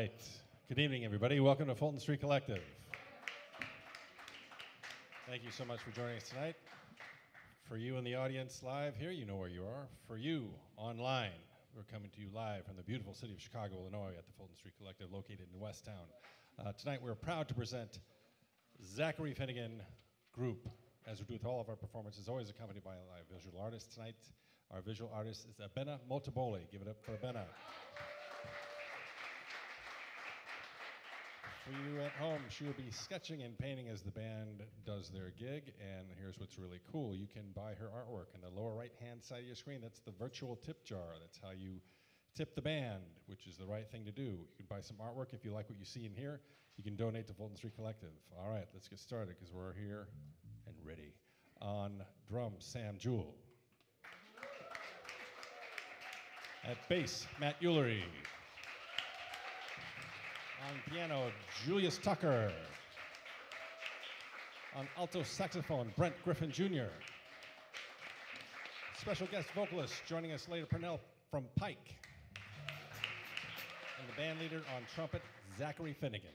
right. Good evening, everybody. Welcome to Fulton Street Collective. Thank you so much for joining us tonight. For you in the audience live here, you know where you are. For you online, we're coming to you live from the beautiful city of Chicago, Illinois, at the Fulton Street Collective, located in Westtown. Uh, tonight, we're proud to present Zachary Finnegan Group, as we do with all of our performances, always accompanied by a live visual artist. Tonight, our visual artist is Abena Motaboli. Give it up for Abena. For you at home, she will be sketching and painting as the band does their gig. And here's what's really cool you can buy her artwork in the lower right hand side of your screen. That's the virtual tip jar. That's how you tip the band, which is the right thing to do. You can buy some artwork if you like what you see in here. You can donate to Fulton Street Collective. All right, let's get started because we're here and ready. On drums, Sam Jewell. At bass, Matt Ulery. On piano, Julius Tucker. On alto saxophone, Brent Griffin Jr. Special guest vocalist joining us later, Pernell from Pike. And the band leader on trumpet, Zachary Finnegan.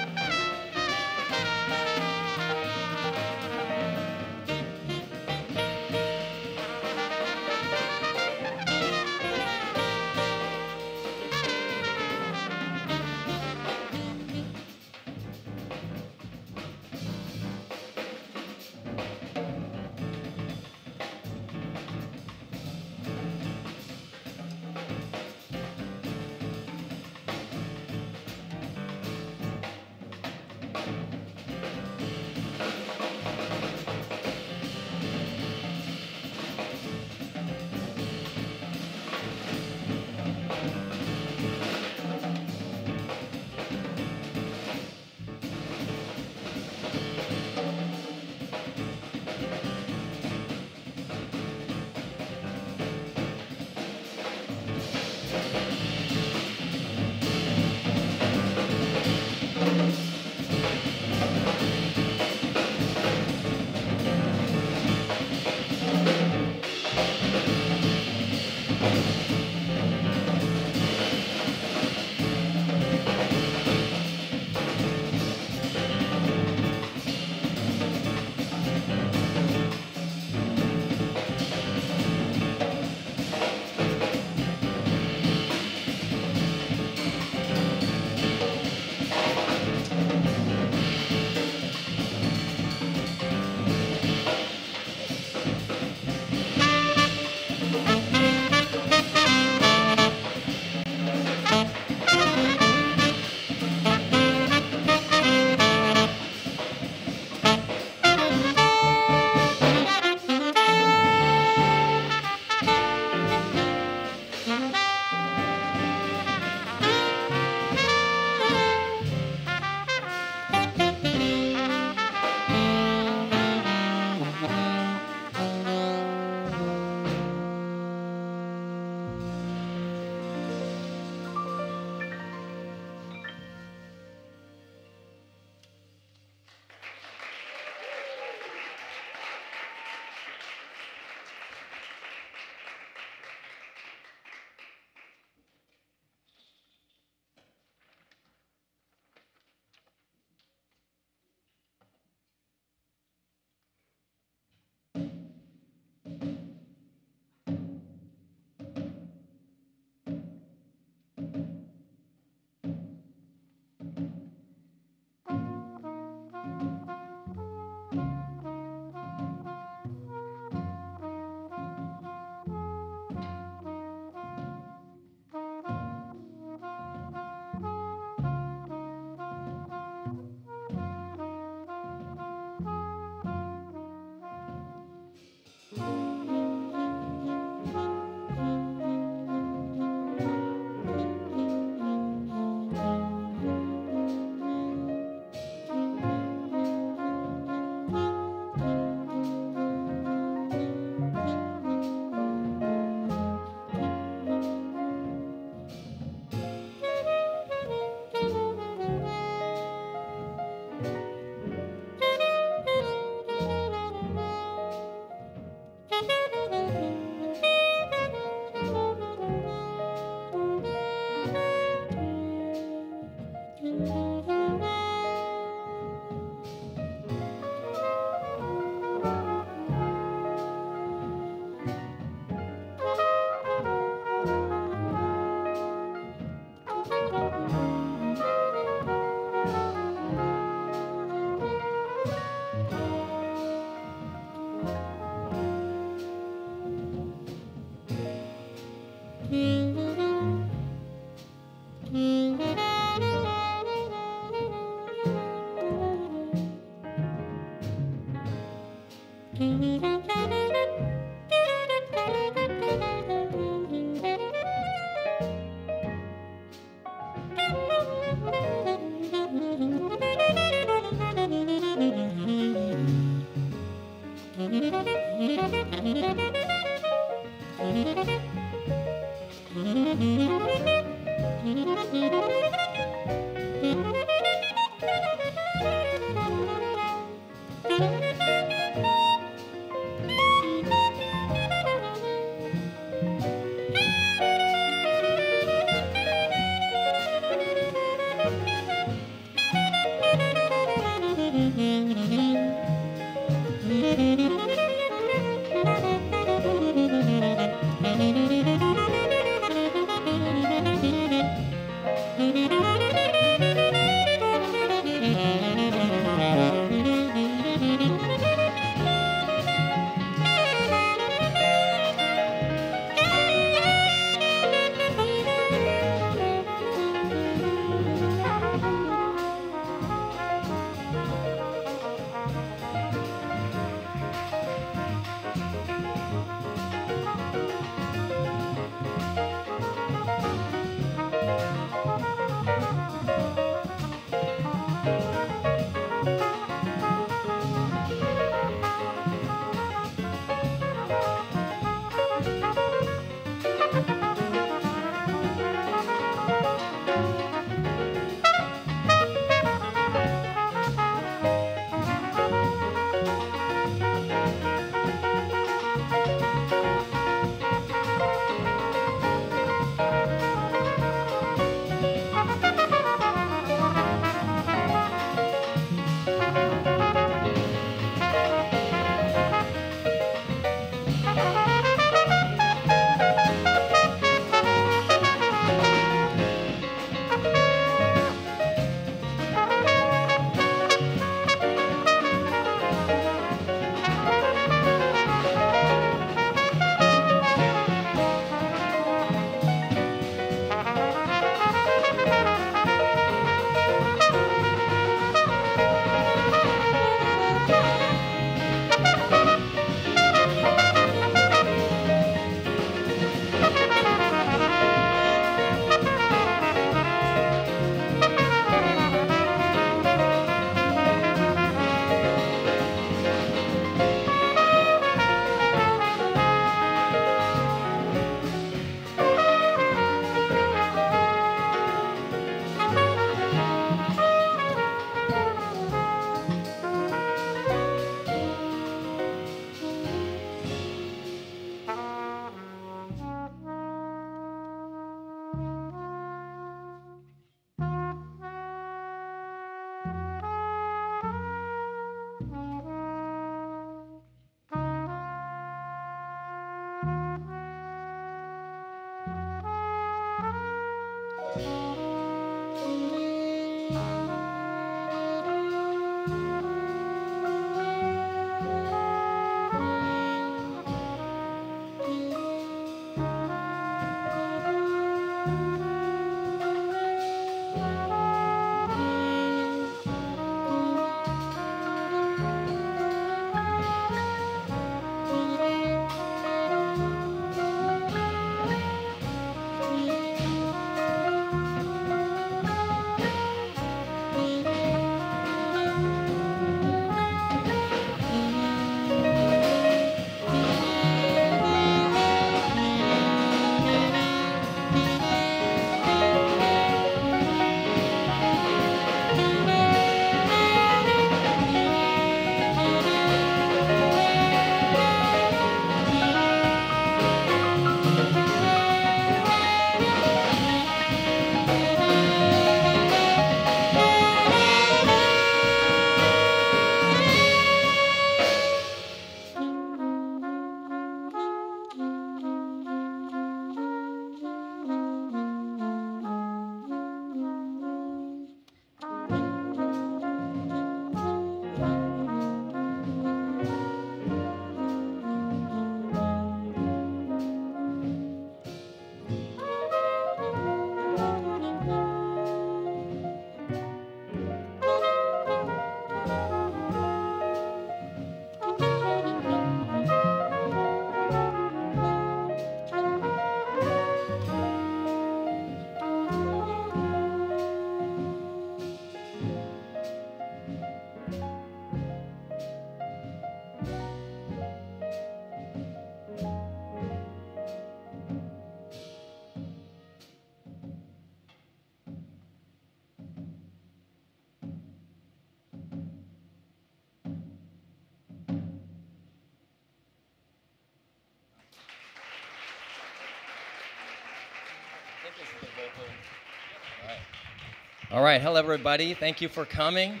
All right, hello everybody. Thank you for coming.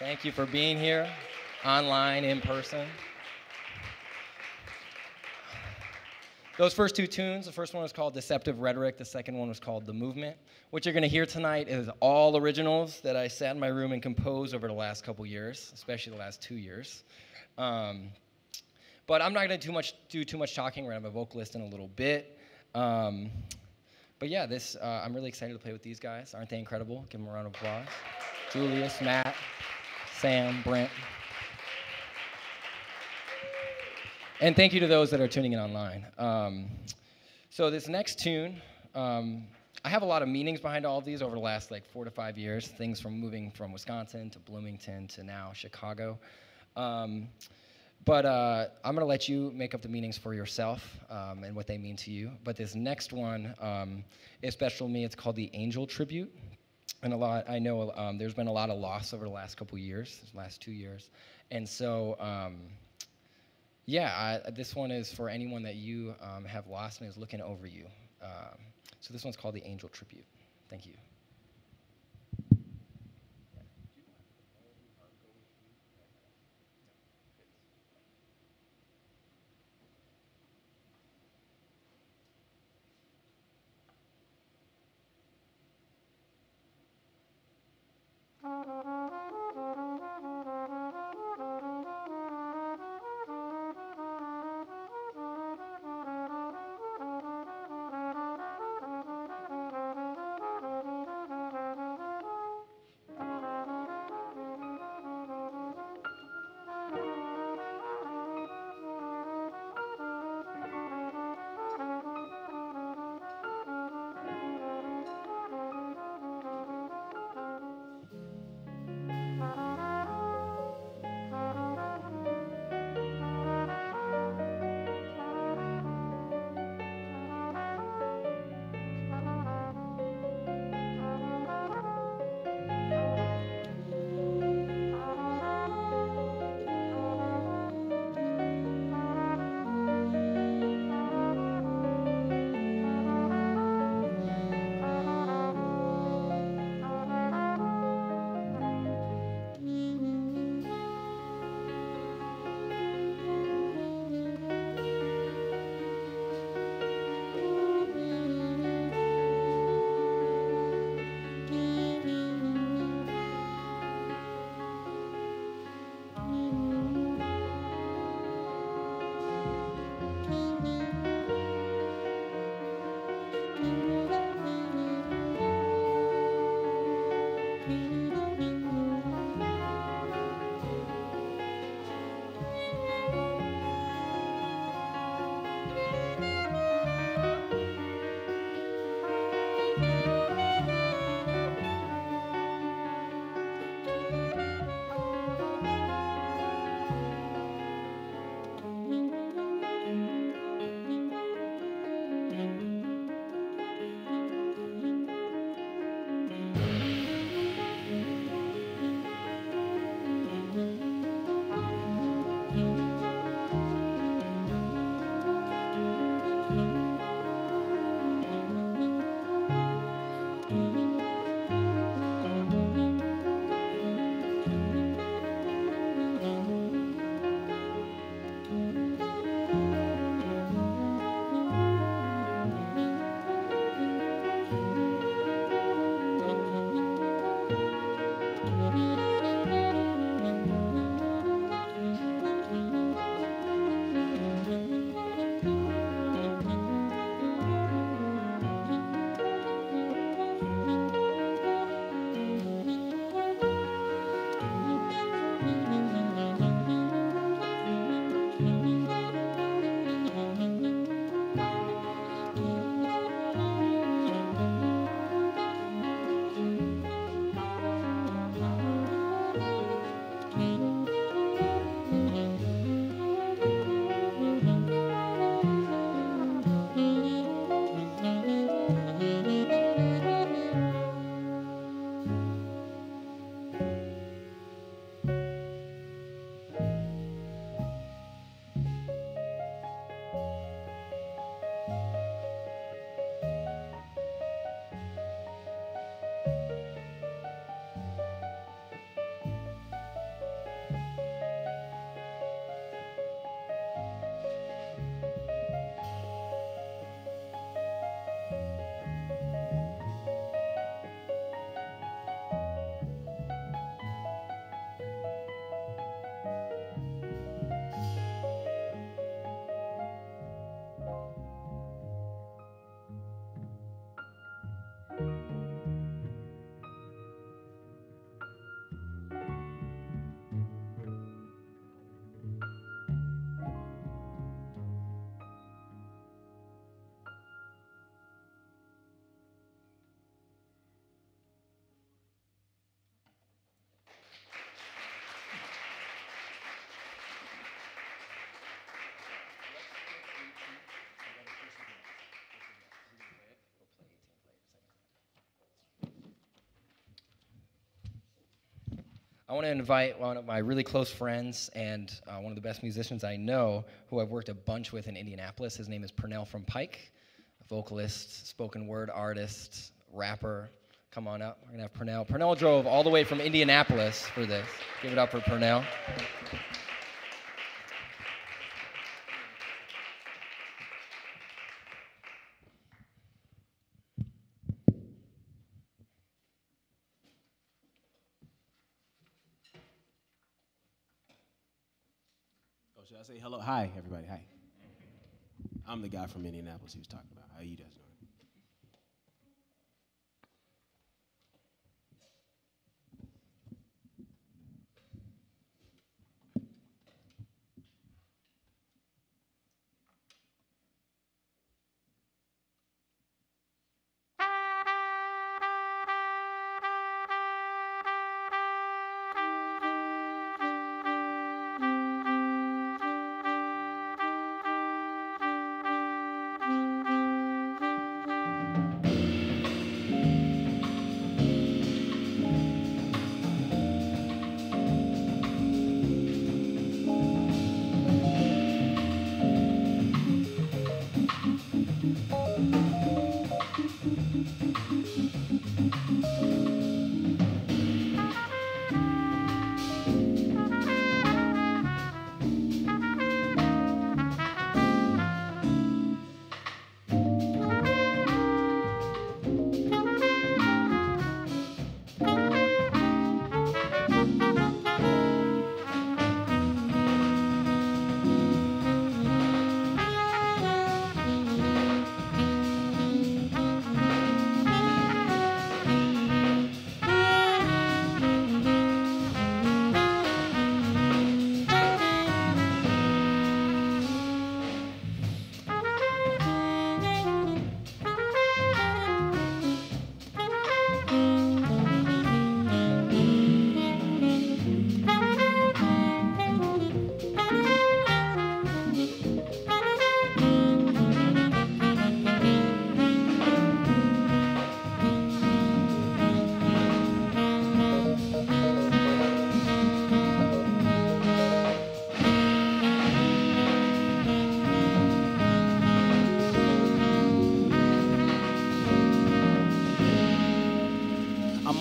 Thank you for being here, online, in person. Those first two tunes, the first one was called Deceptive Rhetoric, the second one was called The Movement. What you're going to hear tonight is all originals that I sat in my room and composed over the last couple years, especially the last two years. Um, but I'm not going to too much do too much talking. We're going to have a vocalist in a little bit. Um, but yeah, this uh, I'm really excited to play with these guys. Aren't they incredible? Give them a round of applause. Julius, Matt, Sam, Brent. And thank you to those that are tuning in online. Um, so this next tune, um, I have a lot of meanings behind all of these over the last like four to five years. Things from moving from Wisconsin to Bloomington to now Chicago. Um, but uh, I'm gonna let you make up the meanings for yourself um, and what they mean to you. But this next one um, is special to me. It's called the Angel Tribute. And a lot, I know um, there's been a lot of loss over the last couple years, last two years. And so, um, yeah, I, this one is for anyone that you um, have lost and is looking over you. Um, so this one's called the Angel Tribute. Thank you. Want to invite one of my really close friends and uh, one of the best musicians I know, who I've worked a bunch with in Indianapolis. His name is Pernell from Pike, vocalist, spoken word artist, rapper. Come on up. We're going to have Pernell. Pernell drove all the way from Indianapolis for this. Give it up for Pernell. Hi, everybody. Hi. I'm the guy from Indianapolis he was talking about. How you guys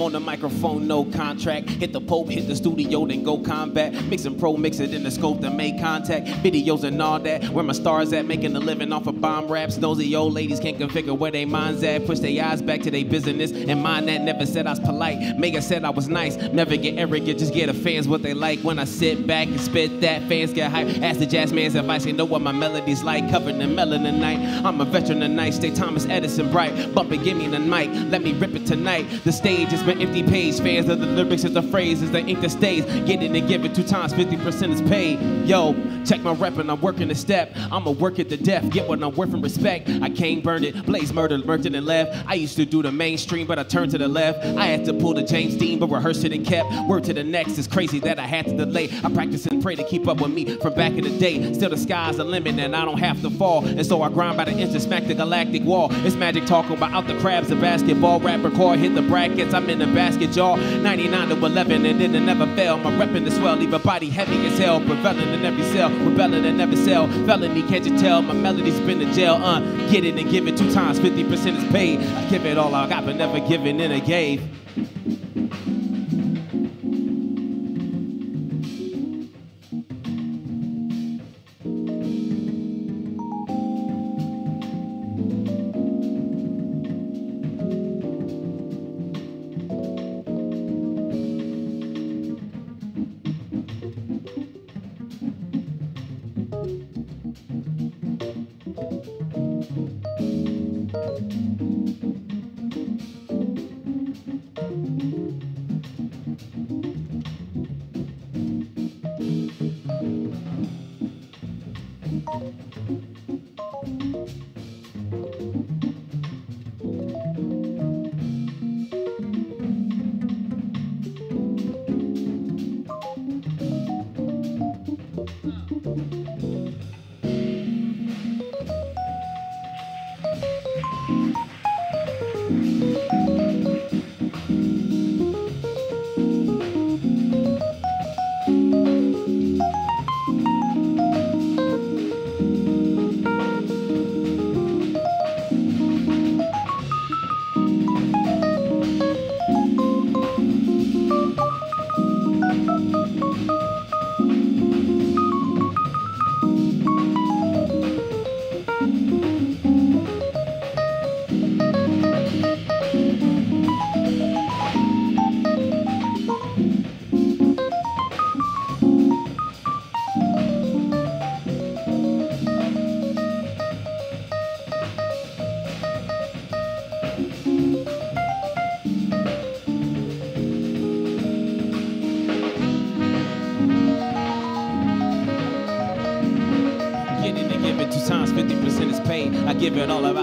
on the microphone, no contract. Hit the Pope, hit the studio, then go combat. Mix and pro, mix it in the scope to make contact. Videos and all that. Where my stars at, making a living off of bomb raps. Nosy old ladies can't configure where they minds at. Push their eyes back to their business. And mind that never said I was polite. Mega said I was nice. Never get arrogant, just get the fans what they like. When I sit back and spit that, fans get hype. Ask the jazz man's advice, they know what my melody's like. Covered in melanin night. I'm a veteran tonight. Stay Thomas Edison bright. Bump give me the mic. Let me rip it tonight. The stage has been empty page. Fans of the lyrics is the phrases, the ink that stays. Get it and give it two times, 50% is paid. Yo, check my rep and I'm working the step. I'ma work it to death, get what I'm worth and respect. I came, burned it, blaze murder, merchant and left. I used to do the mainstream, but I turned to the left. I had to pull the James Dean, but rehearsed it and kept. Word to the next is crazy that I had to delay. I practice and pray to keep up with me from back in the day. Still the sky's the limit and I don't have to fall. And so I grind by the inch and smack the galactic wall. It's magic talking about out the crabs and basketball. Rapper core hit the brackets, I'm in the basket, y'all. 99 to 11 and then it never fail. My reppin' the swell, leave a body heavy as hell. Prevailing in every cell, rebelling and never sell. Felony, can't you tell? My melody's been to jail, uh. Get it and give it two times, 50% is paid. I give it all I got, but never giving in a gave.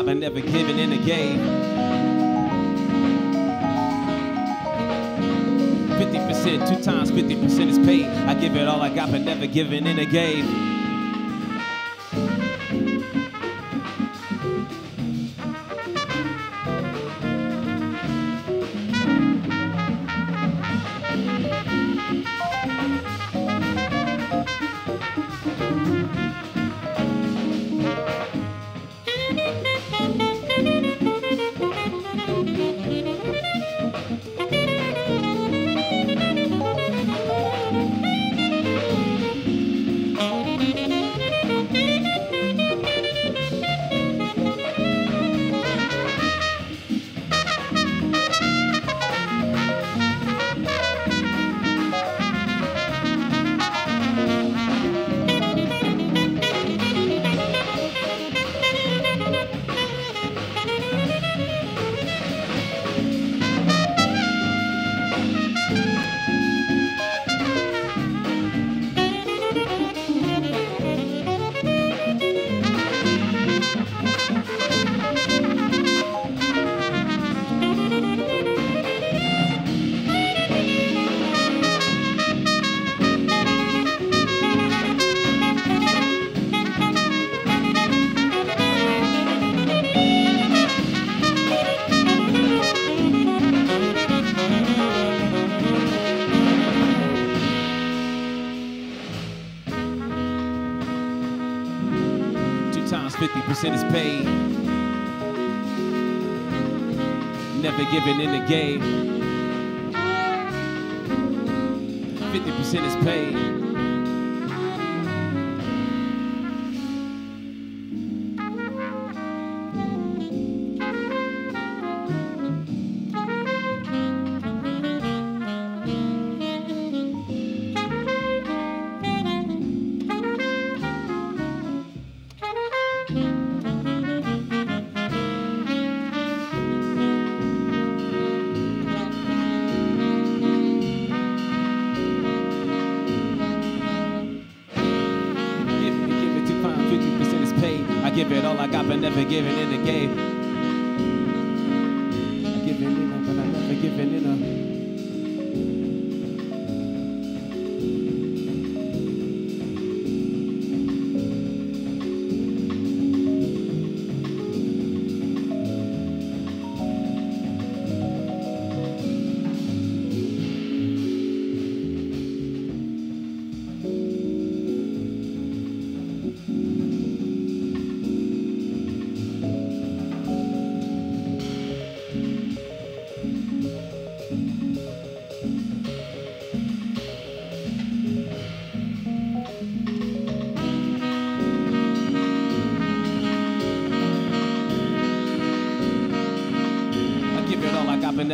It I've never given in a game. 50%, two times 50% is paid. I give it all I got, but never giving in a game.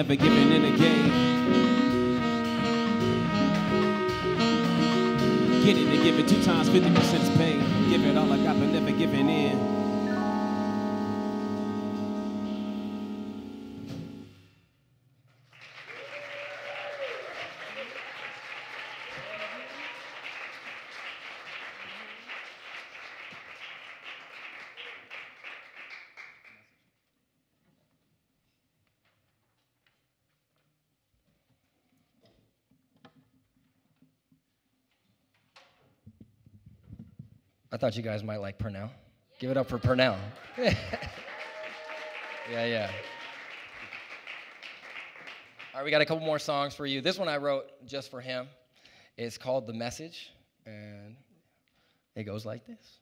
Never giving in a game. Get it and give it two times, 50% is paid. Give it all I got, but never giving in. I thought you guys might like Pernell. Give it up for Pernell. yeah, yeah. All right, we got a couple more songs for you. This one I wrote just for him. It's called The Message, and it goes like this.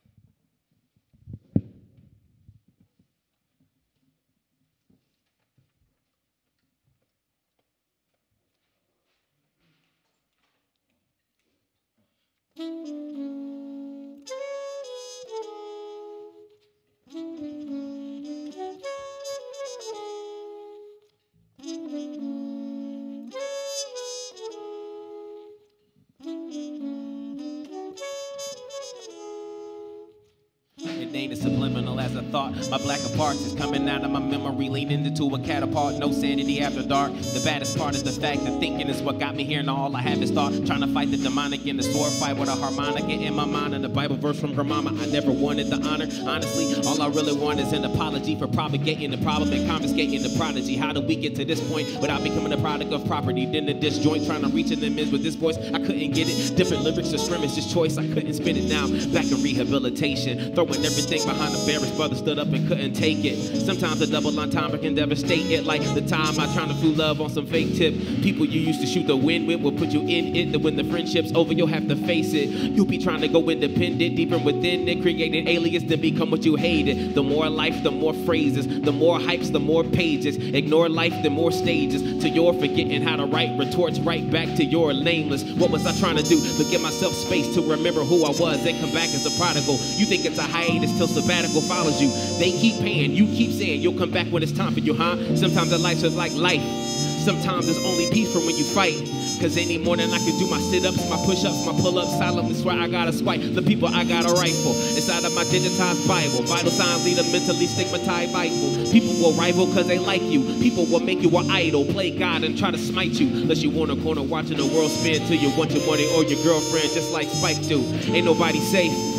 Black is coming catapult. No sanity after dark. The baddest part is the fact that thinking is what got me here, and all I have is thought. Trying to fight the demonic in the sword fight with a harmonica in my mind and a Bible verse from her mama. I never wanted the honor. Honestly, all I really want is an apology for propagating the problem and confiscating the prodigy. How do we get to this point without becoming a product of property? Then the disjoint trying to reach in the ends with this voice. I couldn't get it. Different lyrics or scrimmage, just choice. I couldn't spit it now. Back in rehabilitation, throwing everything behind the barracks. Brother stood up and couldn't take it. Sometimes a double entendre can devastate it, like the time I trying to fool love on some fake tip. People you used to shoot the wind with will put you in it. Then when the friendship's over, you'll have to face it. You'll be trying to go independent, deeper within it, create an alias to become what you hated. The more life, the more phrases, the more hypes, the more pages. Ignore life, the more stages. To your forgetting how to write, retorts right back to your nameless. What was I trying to do? To give myself space to remember who I was and come back as a prodigal. You think it's a hiatus till sabbatical follows you. They keep paying, you keep saying you'll come back when it's time for you, huh? Sometimes the life is like life. Sometimes it's only peace from when you fight. Cause any morning I can do my sit-ups, my push-ups, my pull-ups, silently swear I gotta swipe. The people I got a rifle inside of my digitized Bible. Vital signs lead a mentally stigmatized Bible. People will rival cause they like you. People will make you an idol, play God and try to smite you. Unless you want a corner watching the world spin till you want your money or your girlfriend, just like Spike do. Ain't nobody safe.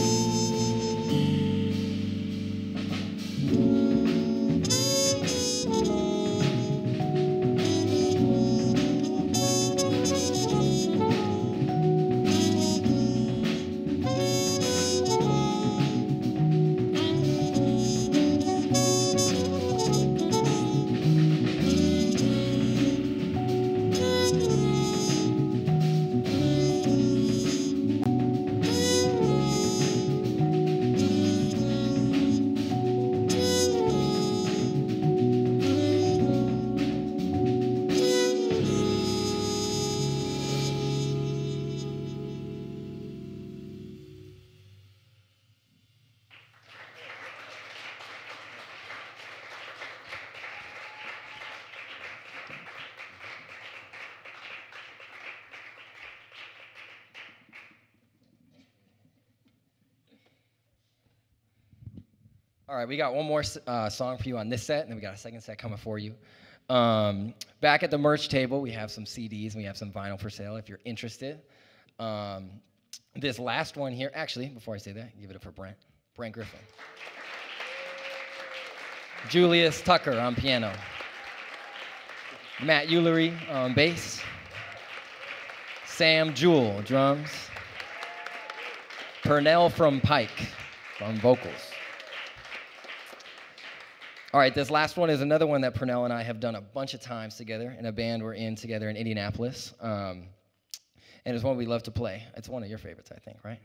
All right, we got one more uh, song for you on this set, and then we got a second set coming for you. Um, back at the merch table, we have some CDs and we have some vinyl for sale if you're interested. Um, this last one here, actually, before I say that, give it up for Brent. Brent Griffin. Julius Tucker on piano. Matt Ulery on bass. Sam Jewell, drums. Pernell from Pike on vocals. All right, this last one is another one that Pernell and I have done a bunch of times together in a band we're in together in Indianapolis. Um, and it's one we love to play. It's one of your favorites, I think, right?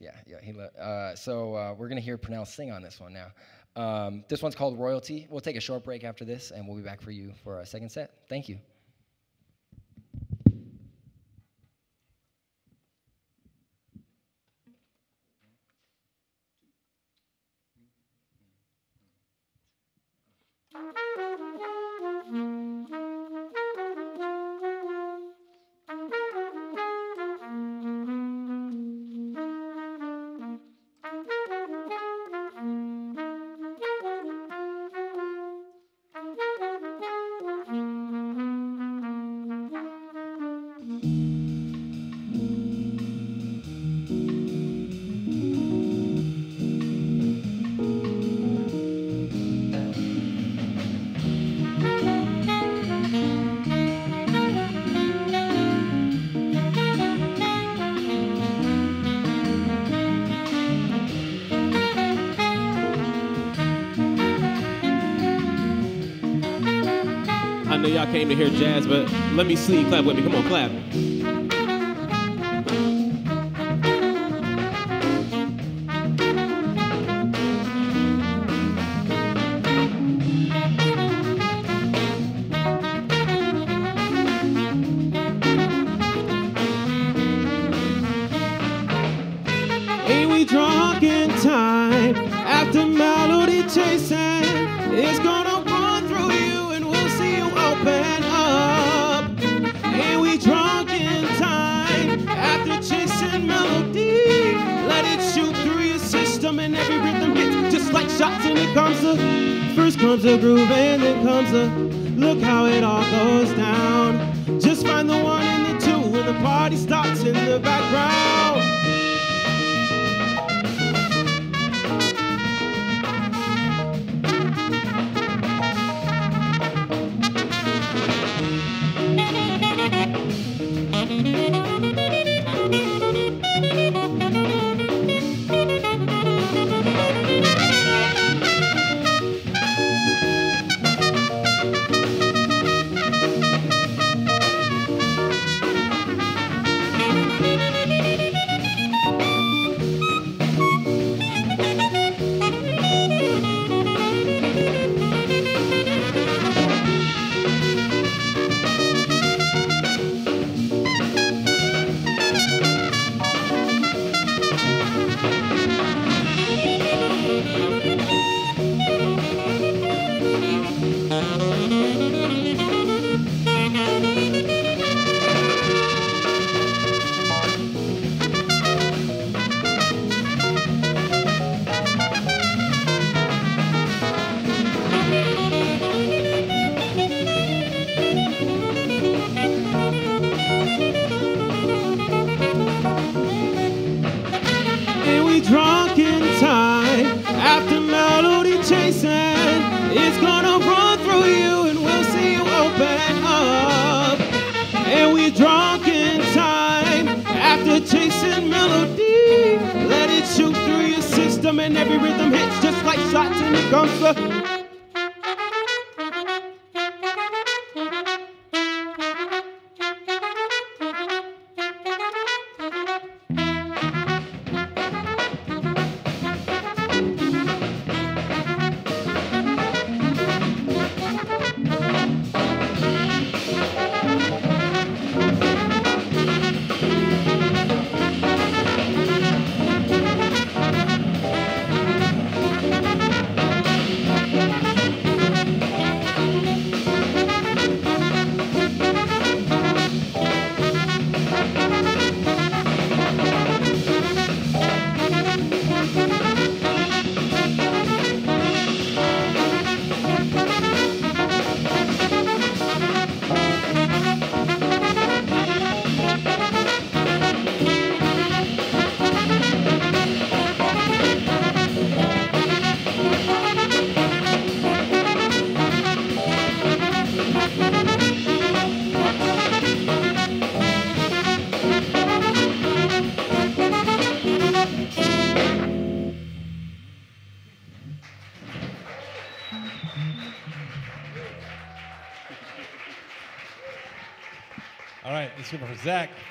Yeah, yeah. He lo- uh, so uh, we're going to hear Pernell sing on this one now. Um, this one's called Royalty. We'll take a short break after this, and we'll be back for you for a second set. Thank you. Came to hear jazz, but let me see clap with me. Come on, clap.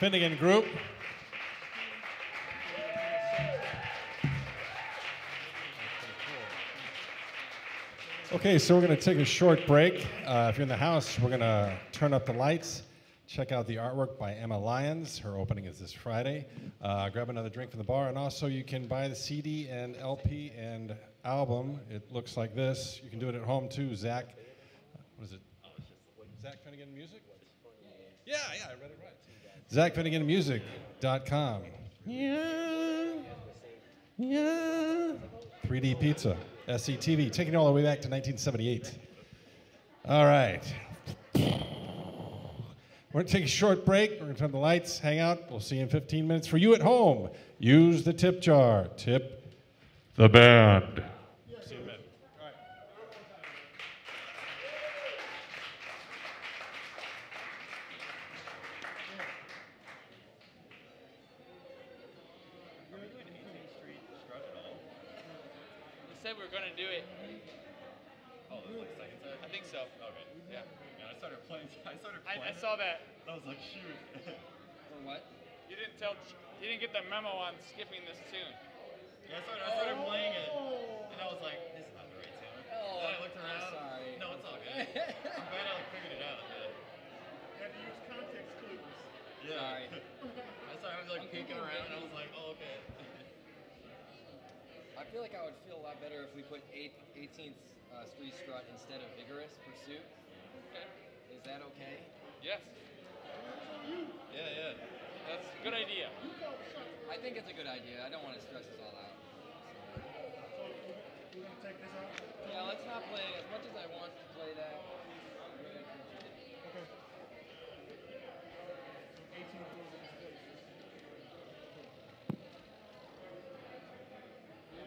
Finnegan Group. Okay, so we're going to take a short break. Uh, if you're in the house, we're going to turn up the lights. Check out the artwork by Emma Lyons. Her opening is this Friday. Uh, grab another drink from the bar, and also you can buy the CD and LP and album. It looks like this. You can do it at home too. Zach, what is it? Zach Finnegan Music? Yeah, yeah, I read it right. ZachFinneganMusic.com. Yeah. Yeah. 3D Pizza, SCTV, taking it all the way back to 1978. All right. We're going to take a short break. We're going to turn the lights, hang out. We'll see you in 15 minutes. For you at home, use the tip jar. Tip the band. See you in a minute. All right. We said we were going to do it. Oh, like second set? I think so. Okay. Yeah. I started playing. I started I, playing. I saw that. I was like, shoot. For what? You didn't tell. You didn't get the memo on skipping this tune. yeah, I started, I started playing it, and I was like, this is not the right tune. Oh, then I looked I'm around. sorry. No, it's all good. I'm glad I like, figured it out. Yeah. Have to use context clues. Yeah. Sorry. I started I was like peeking around, and I was like, oh, okay. I feel like I would feel a lot better if we put eight, 18th uh, Street Strut instead of Vigorous Pursuit. Okay. Is that okay? Yes. yeah, yeah. That's a good idea. I think it's a good idea. I don't want to stress this all out. We're gonna take this out. Yeah, let's not play as much as I want to play that. Okay. So 18 goes in this place.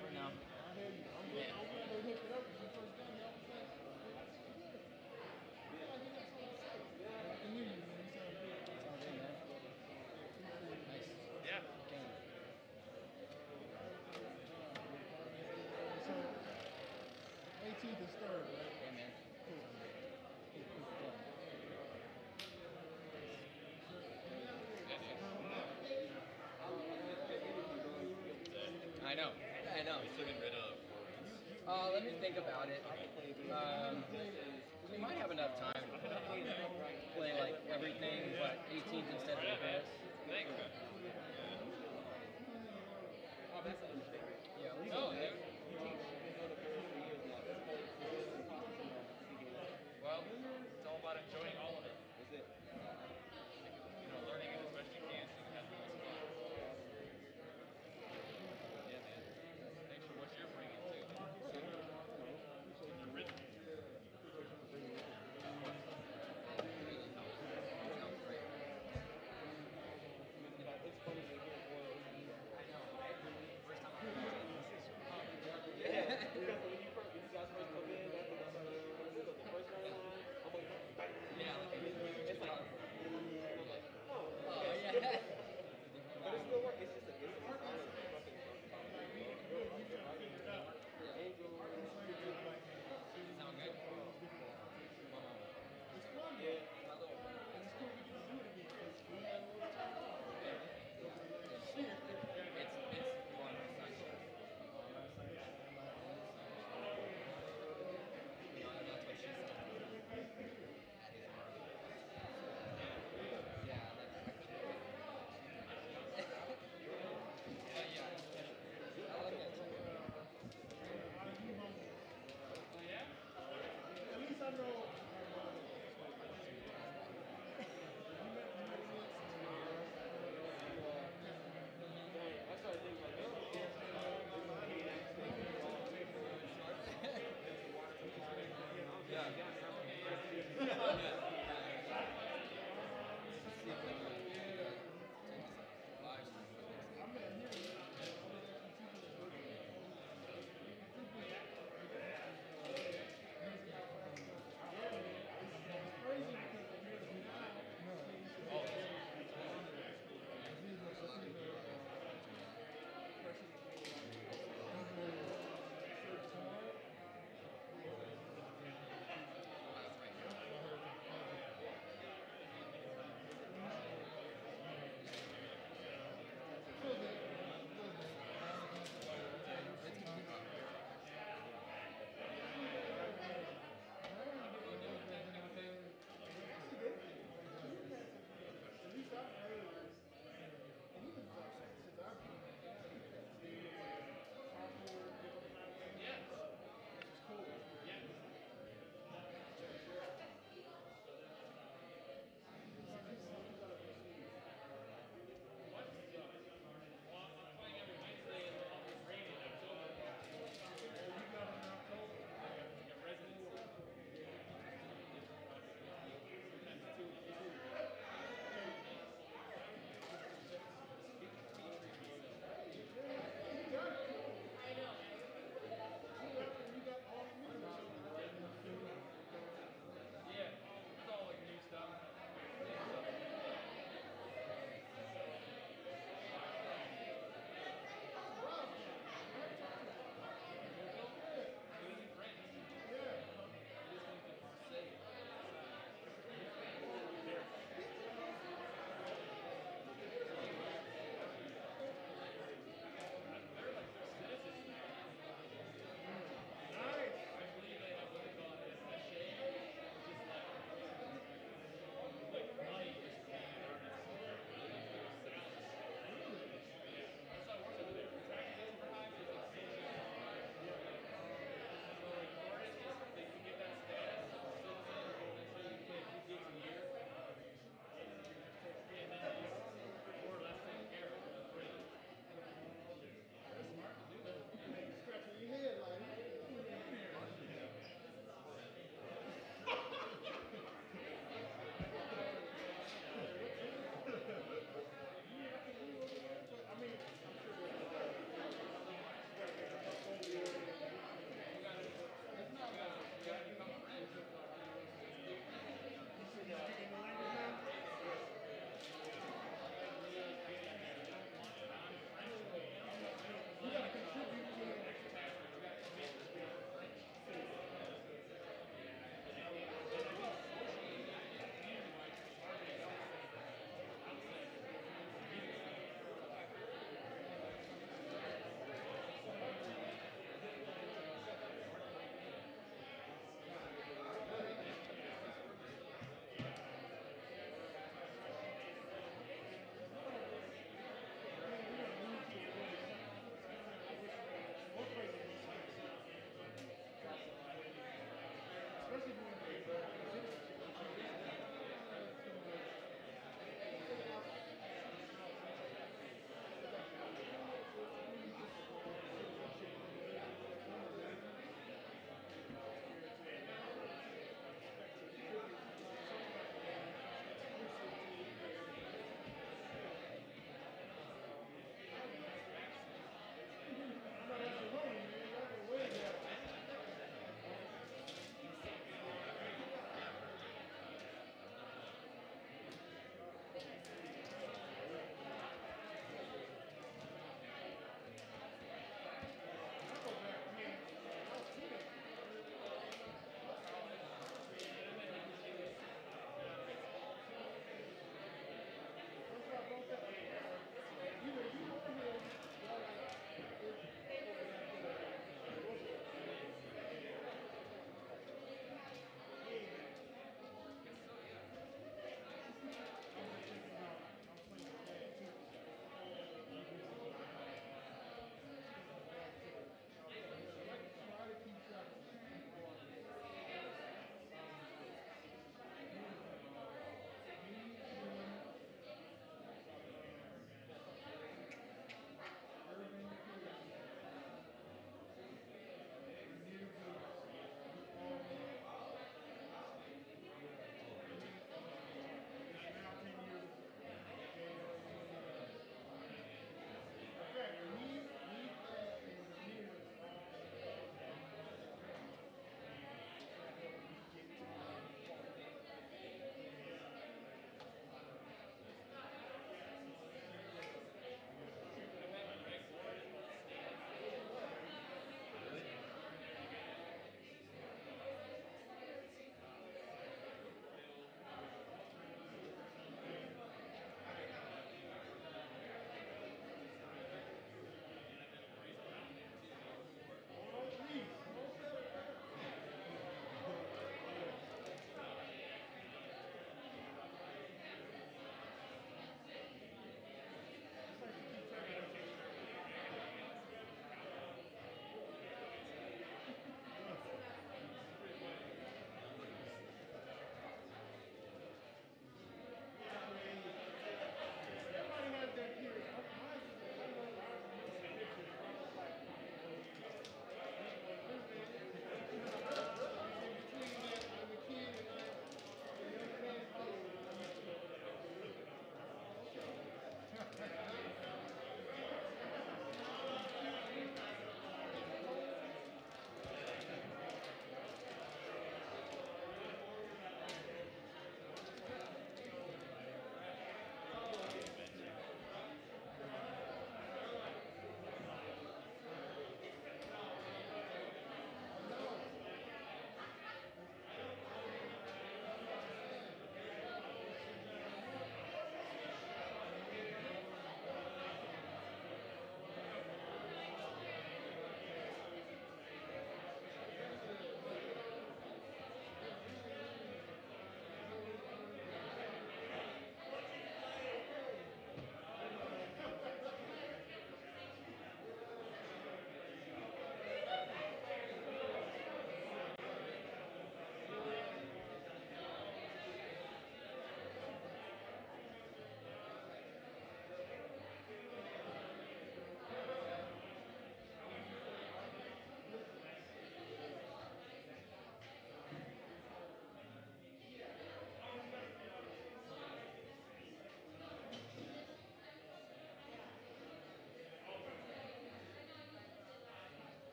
For now. I hear you. I'm yeah. I'm glad they hooked it up when you first got here. I was like, yeah, you got something to say. I can hear you, man. You sound good. Sounds good, man. Nice. Yeah. Game. So, 18th is third, right? Yeah, man. Cool. I know. I know. Still getting rid of. Uh, let me think about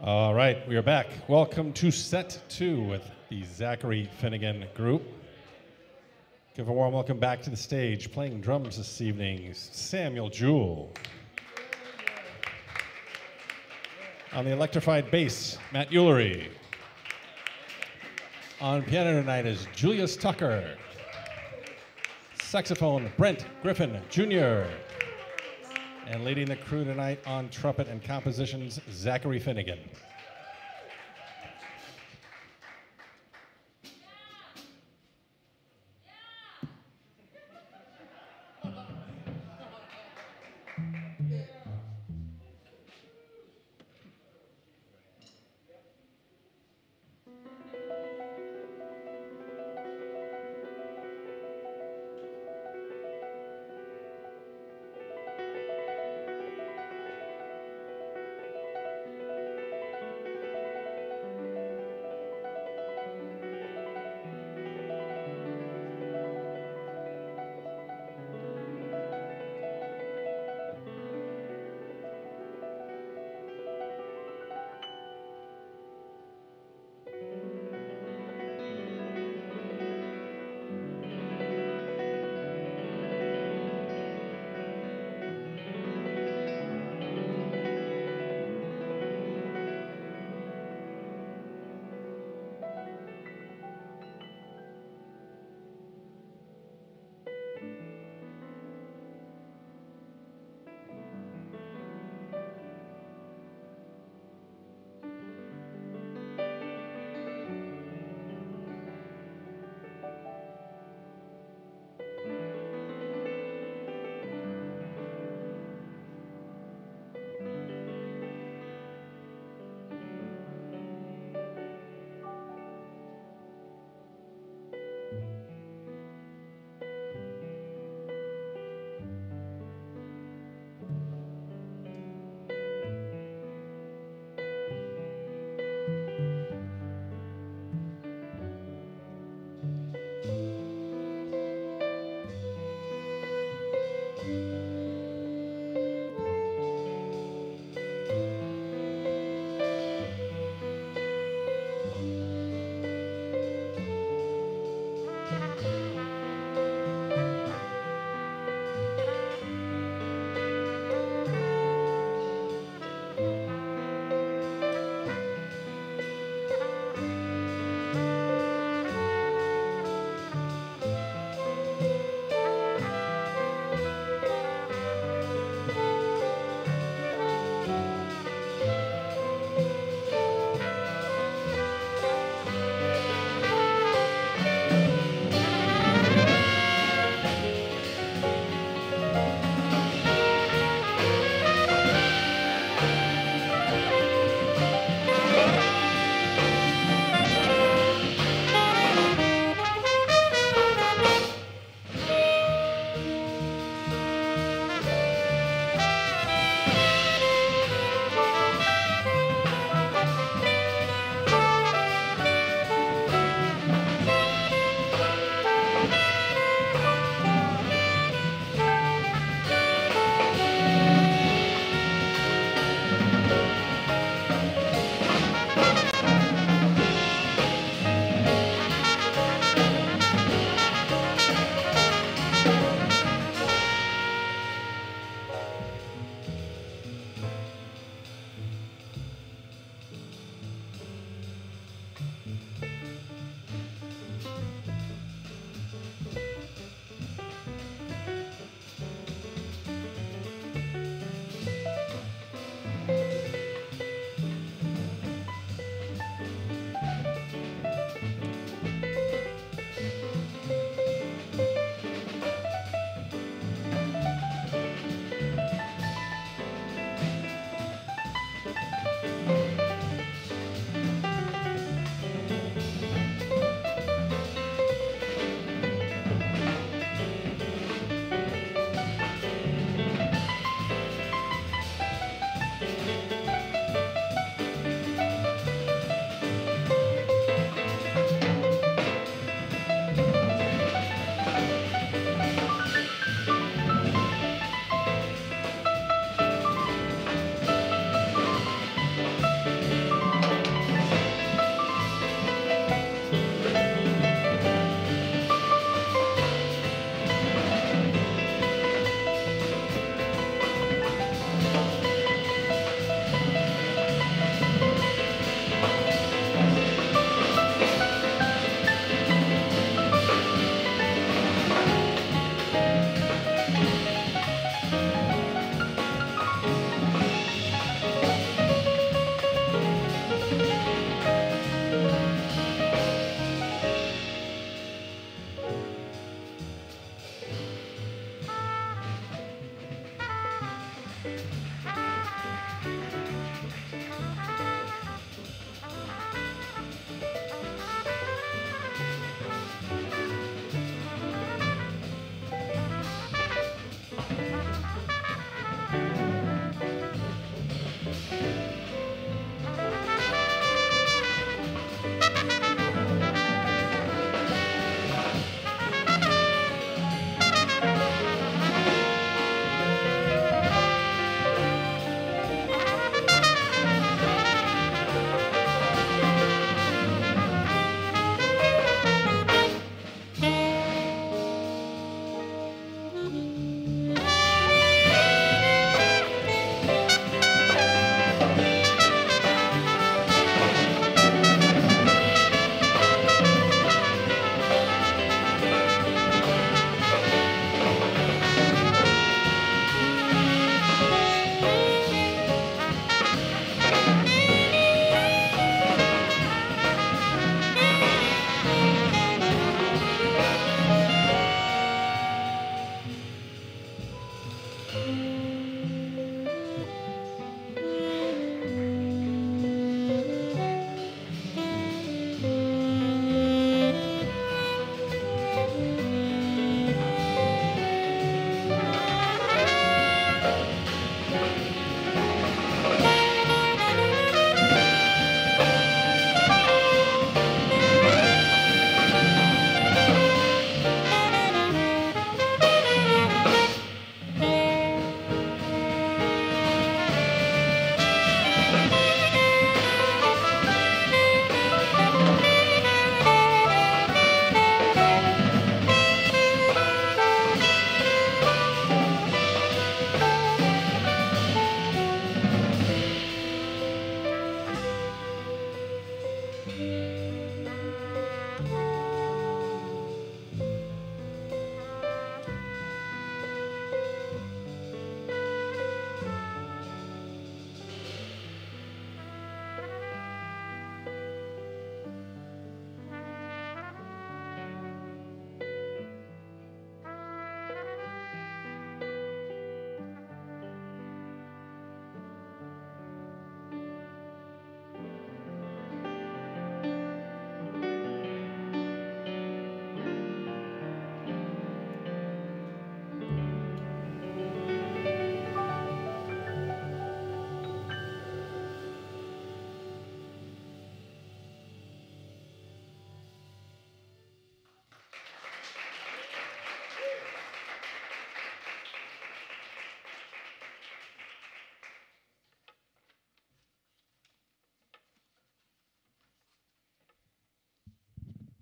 All right, we are back. Welcome to set two with the Zachary Finnegan group. Give a warm welcome back to the stage. Playing drums this evening, Samuel Jewell. On the electrified bass, Matt Ulery. On piano tonight is Julius Tucker. Saxophone, Brent Griffin Jr. And leading the crew tonight on trumpet and compositions, Zachary Finnegan.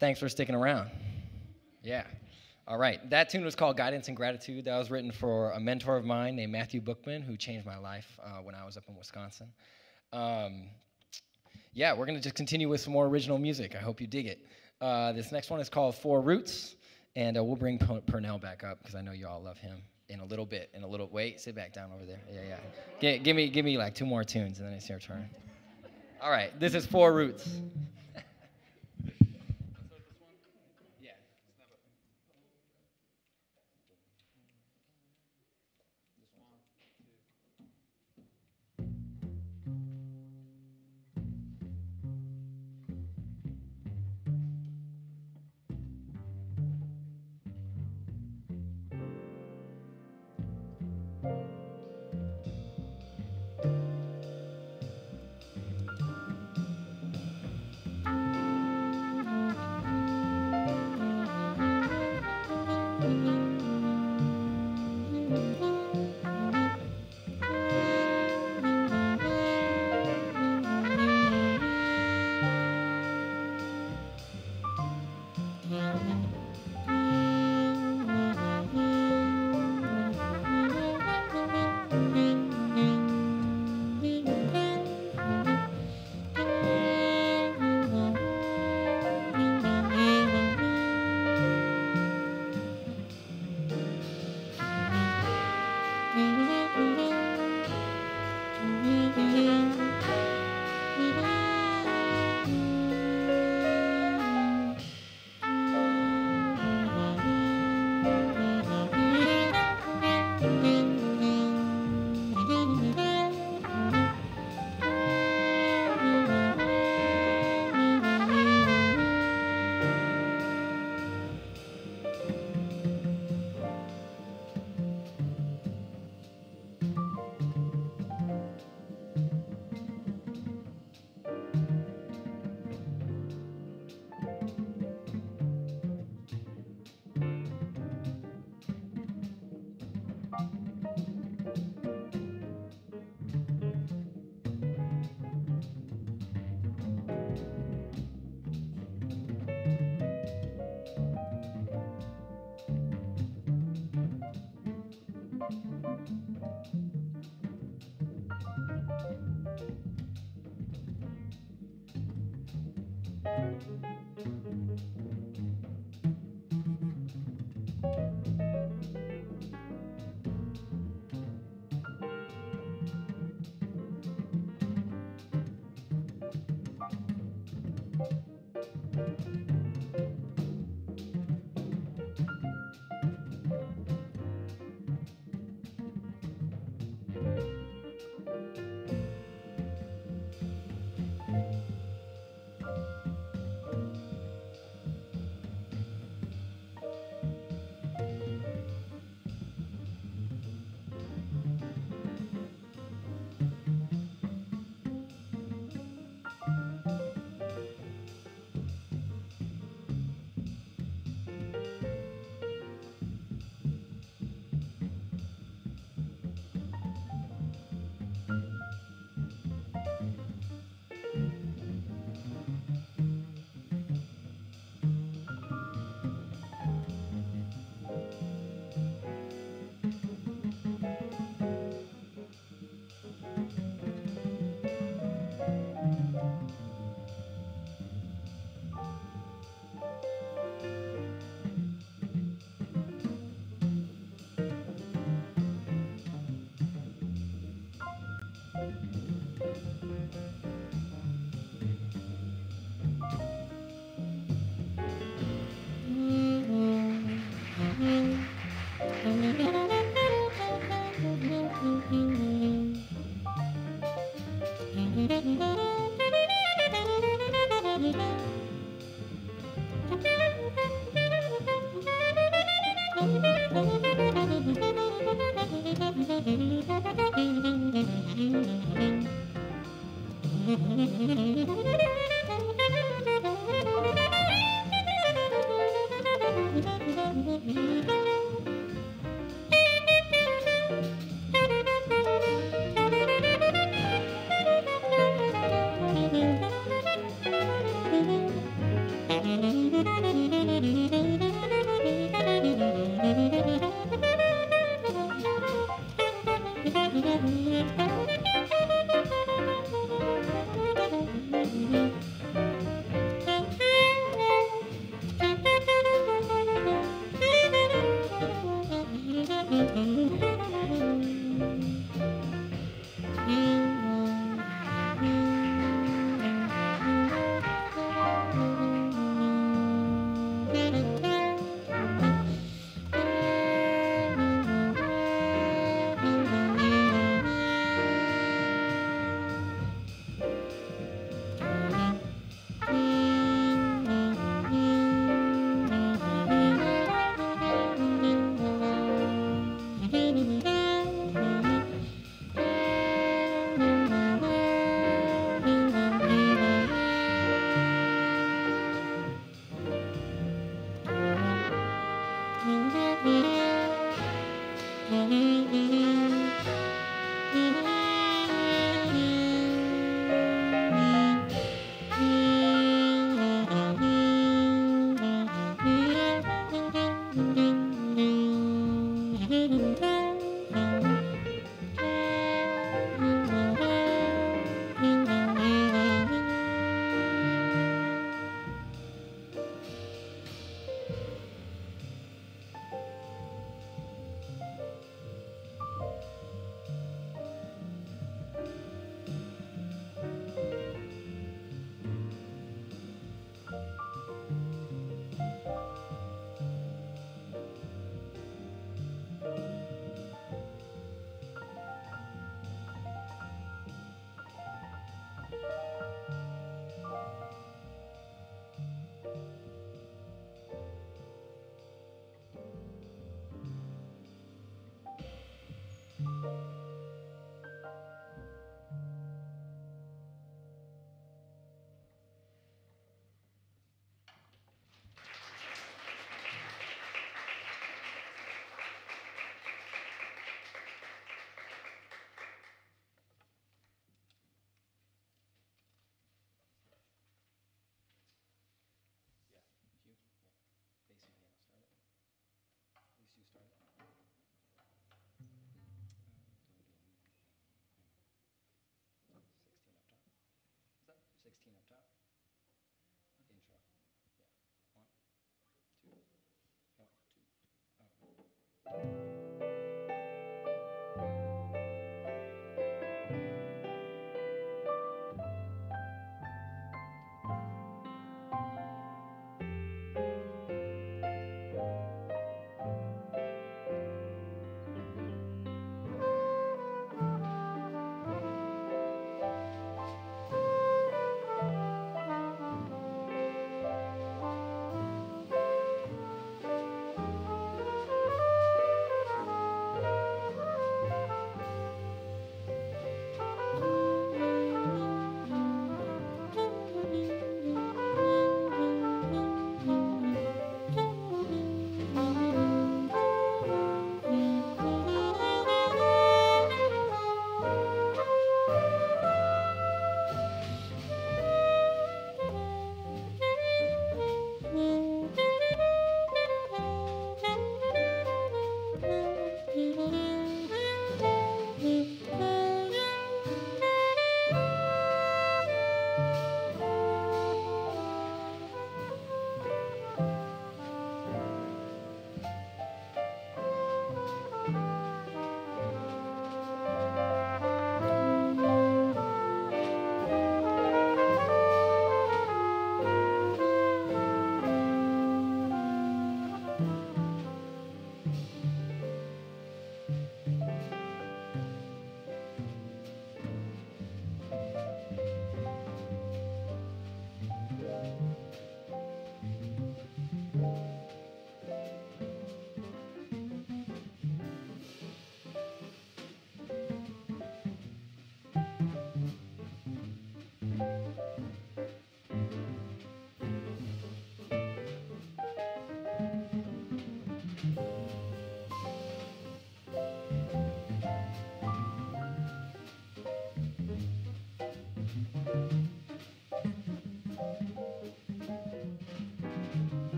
Thanks for sticking around. Yeah. All right. That tune was called Guidance and Gratitude. That was written for a mentor of mine named Matthew Bookman, who changed my life uh, when I was up in Wisconsin. Um, yeah, we're going to just continue with some more original music. I hope you dig it. Uh, this next one is called Four Roots, and uh, we'll bring P- Pernell back up because I know you all love him in a little bit. In a little, wait, sit back down over there. Yeah, yeah. G- give me, give me like two more tunes, and then it's your turn. All right, this is Four Roots.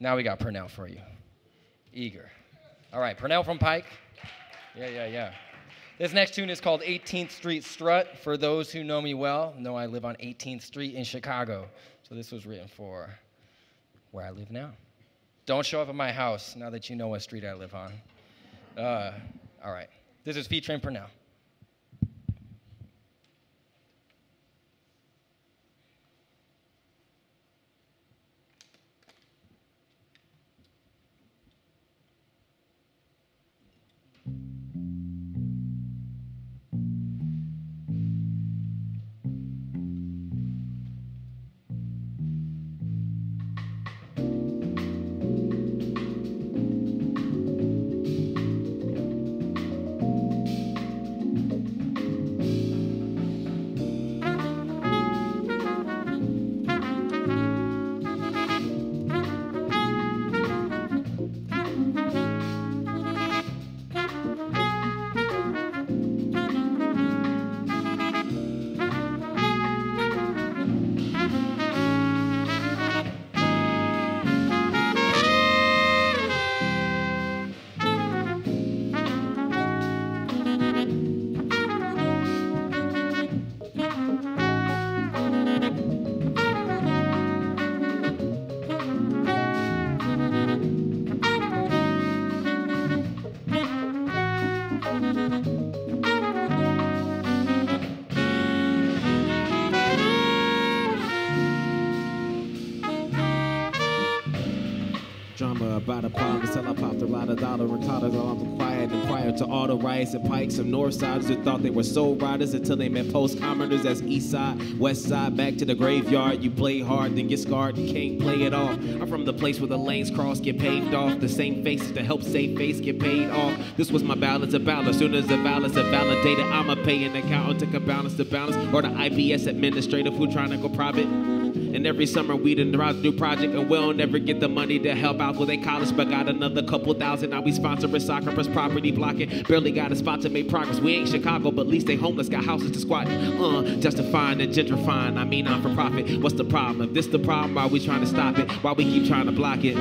Now we got Pernell for you. Eager. All right, Pernell from Pike. Yeah, yeah, yeah. This next tune is called 18th Street Strut. For those who know me well, know I live on 18th Street in Chicago. So this was written for where I live now. Don't show up at my house now that you know what street I live on. Uh, all right. This is featuring Pernell. North siders who thought they were soul riders until they met post commoners as east side, west side, back to the graveyard. You play hard, then get scarred, you can't play it off. I'm from the place where the lanes cross get paved off. The same faces to help save face get paid off. This was my balance of balance. Soon as the balance is validated, I'ma pay an accountant to balance the balance. Or the IPS administrator who trying to go private. Every summer we done a new project and we'll never get the money to help out with a college, but got another couple thousand. Now we sponsoring soccer press property blocking. Barely got a spot to make progress. We ain't Chicago, but at least they homeless, got houses to squat. Uh, justifying and gentrifying. I mean, I'm for profit. What's the problem? If this the problem, why we trying to stop it? Why we keep trying to block it?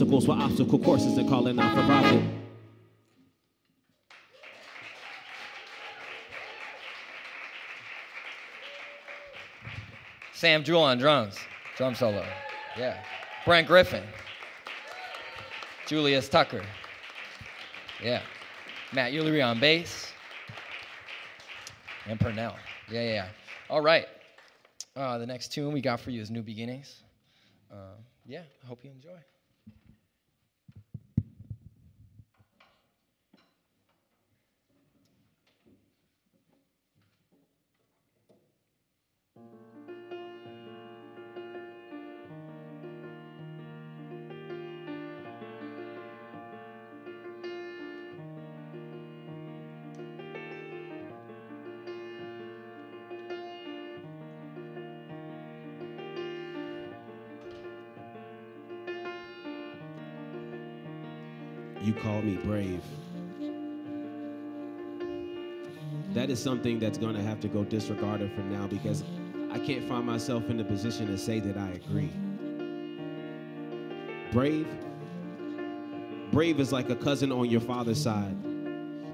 Obstacles with obstacle courses and calling out for profit. Sam Jewell on drums, drum solo. Yeah. Brent Griffin. Julius Tucker. Yeah. Matt Ulery on bass. And Pernell. Yeah, yeah, yeah. All right. Uh, the next tune we got for you is New Beginnings. Uh, yeah, I hope you enjoy. You call me brave. That is something that's going to have to go disregarded for now because I can't find myself in the position to say that I agree. Brave? Brave is like a cousin on your father's side.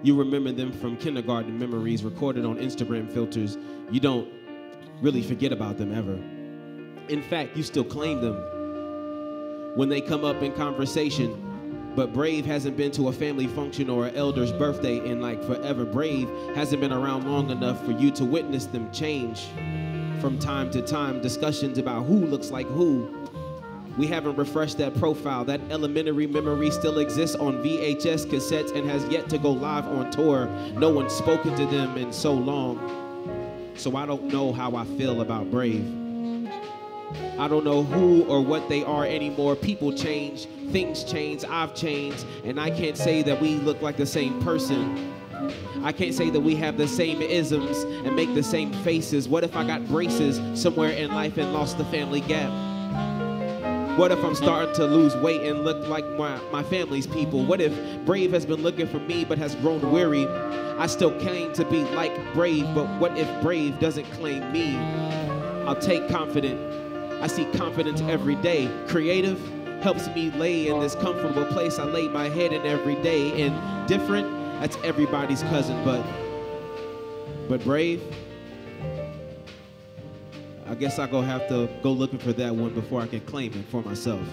You remember them from kindergarten memories recorded on Instagram filters. You don't really forget about them ever. In fact, you still claim them. When they come up in conversation, but Brave hasn't been to a family function or an elder's birthday in like forever. Brave hasn't been around long enough for you to witness them change from time to time. Discussions about who looks like who. We haven't refreshed that profile. That elementary memory still exists on VHS cassettes and has yet to go live on tour. No one's spoken to them in so long. So I don't know how I feel about Brave. I don't know who or what they are anymore. People change, things change, I've changed, and I can't say that we look like the same person. I can't say that we have the same isms and make the same faces. What if I got braces somewhere in life and lost the family gap? What if I'm starting to lose weight and look like my, my family's people? What if Brave has been looking for me but has grown weary? I still claim to be like Brave, but what if Brave doesn't claim me? I'll take confident. I see confidence every day. Creative helps me lay in this comfortable place I lay my head in every day. And different, that's everybody's cousin, but but brave. I guess I go have to go looking for that one before I can claim it for myself.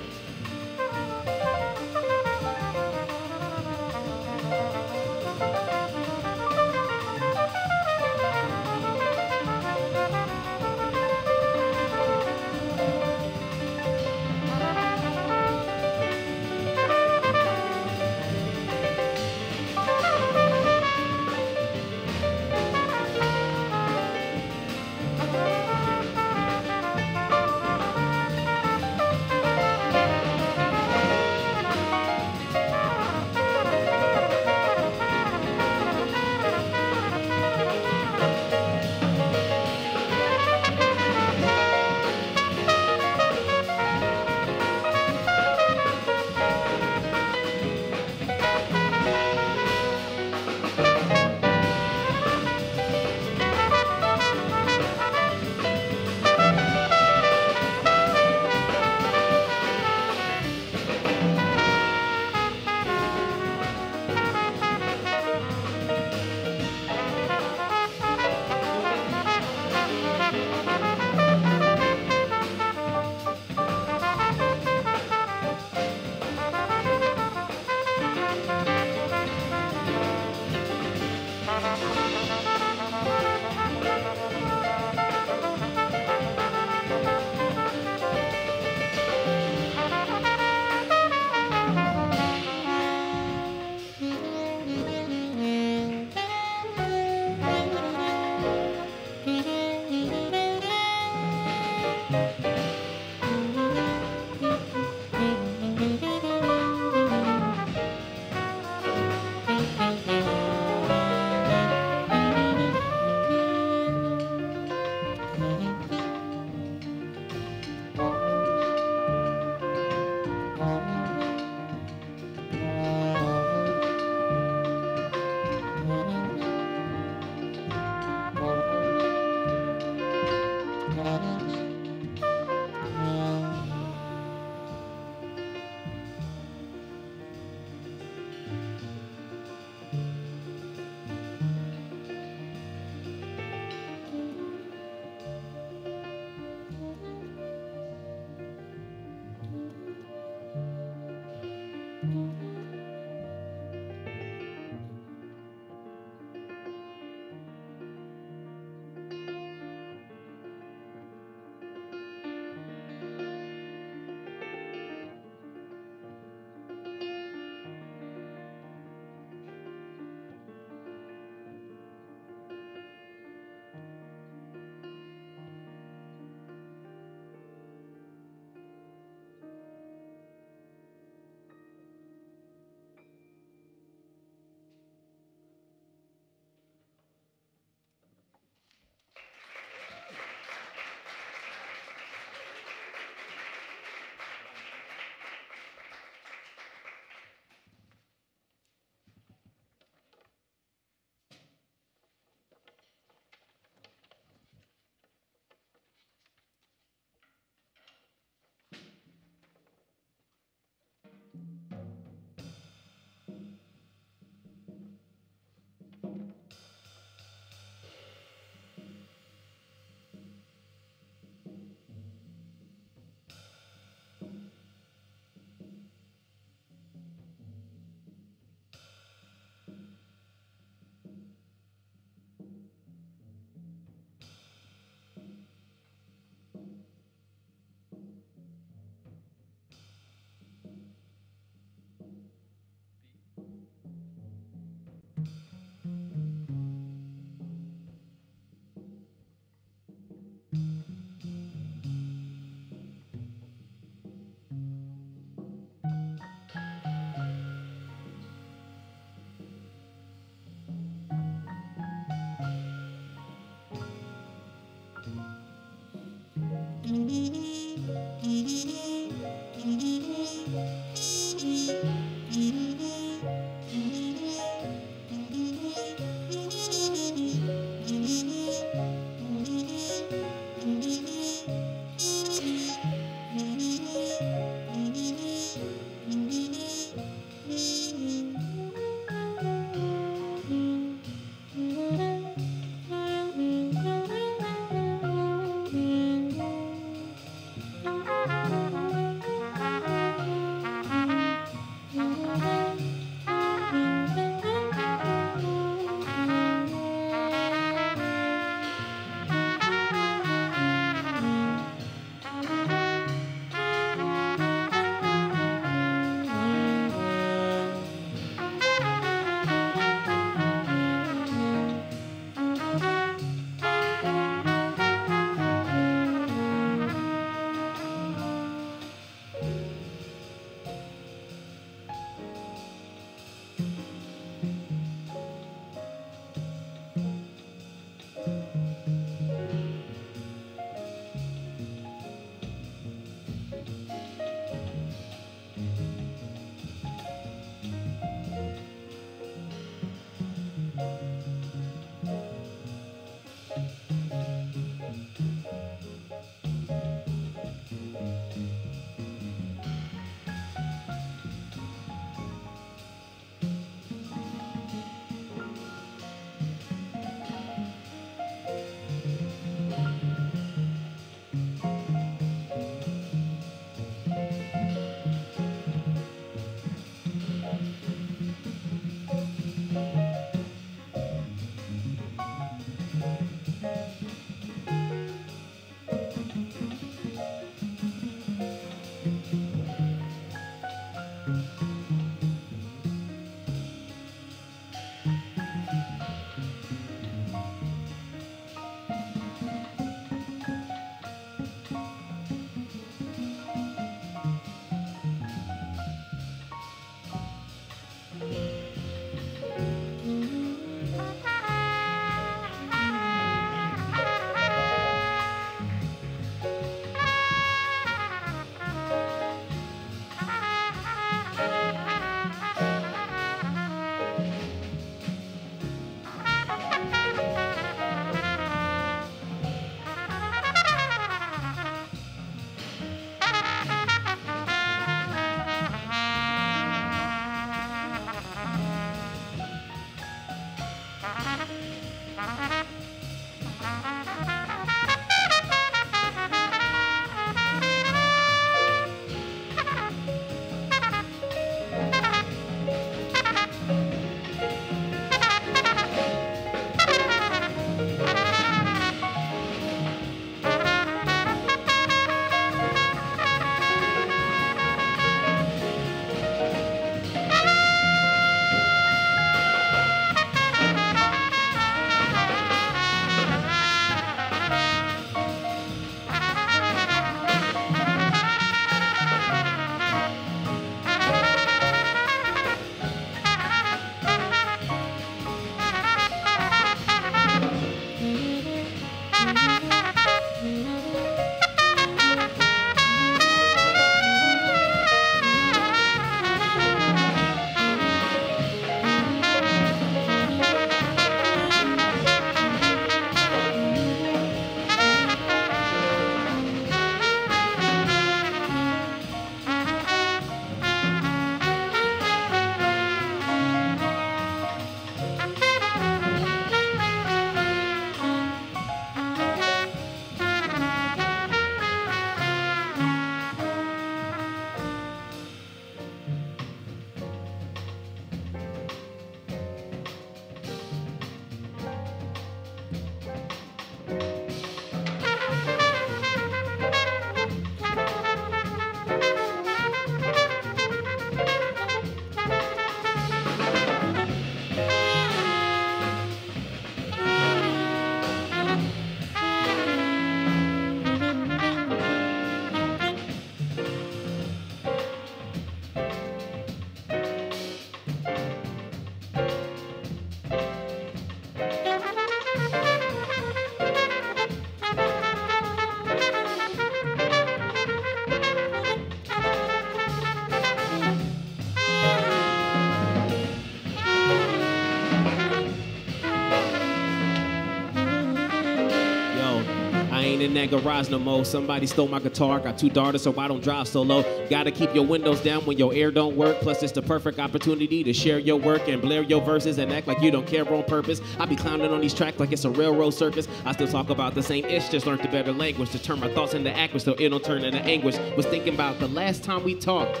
That garage no more. Somebody stole my guitar. Got two daughters, so I don't drive solo. Gotta keep your windows down when your air don't work. Plus, it's the perfect opportunity to share your work and blare your verses and act like you don't care on purpose. I be clowning on these tracks like it's a railroad circus. I still talk about the same ish, just learned the better language to turn my thoughts into anguish so it don't turn into anguish. Was thinking about the last time we talked.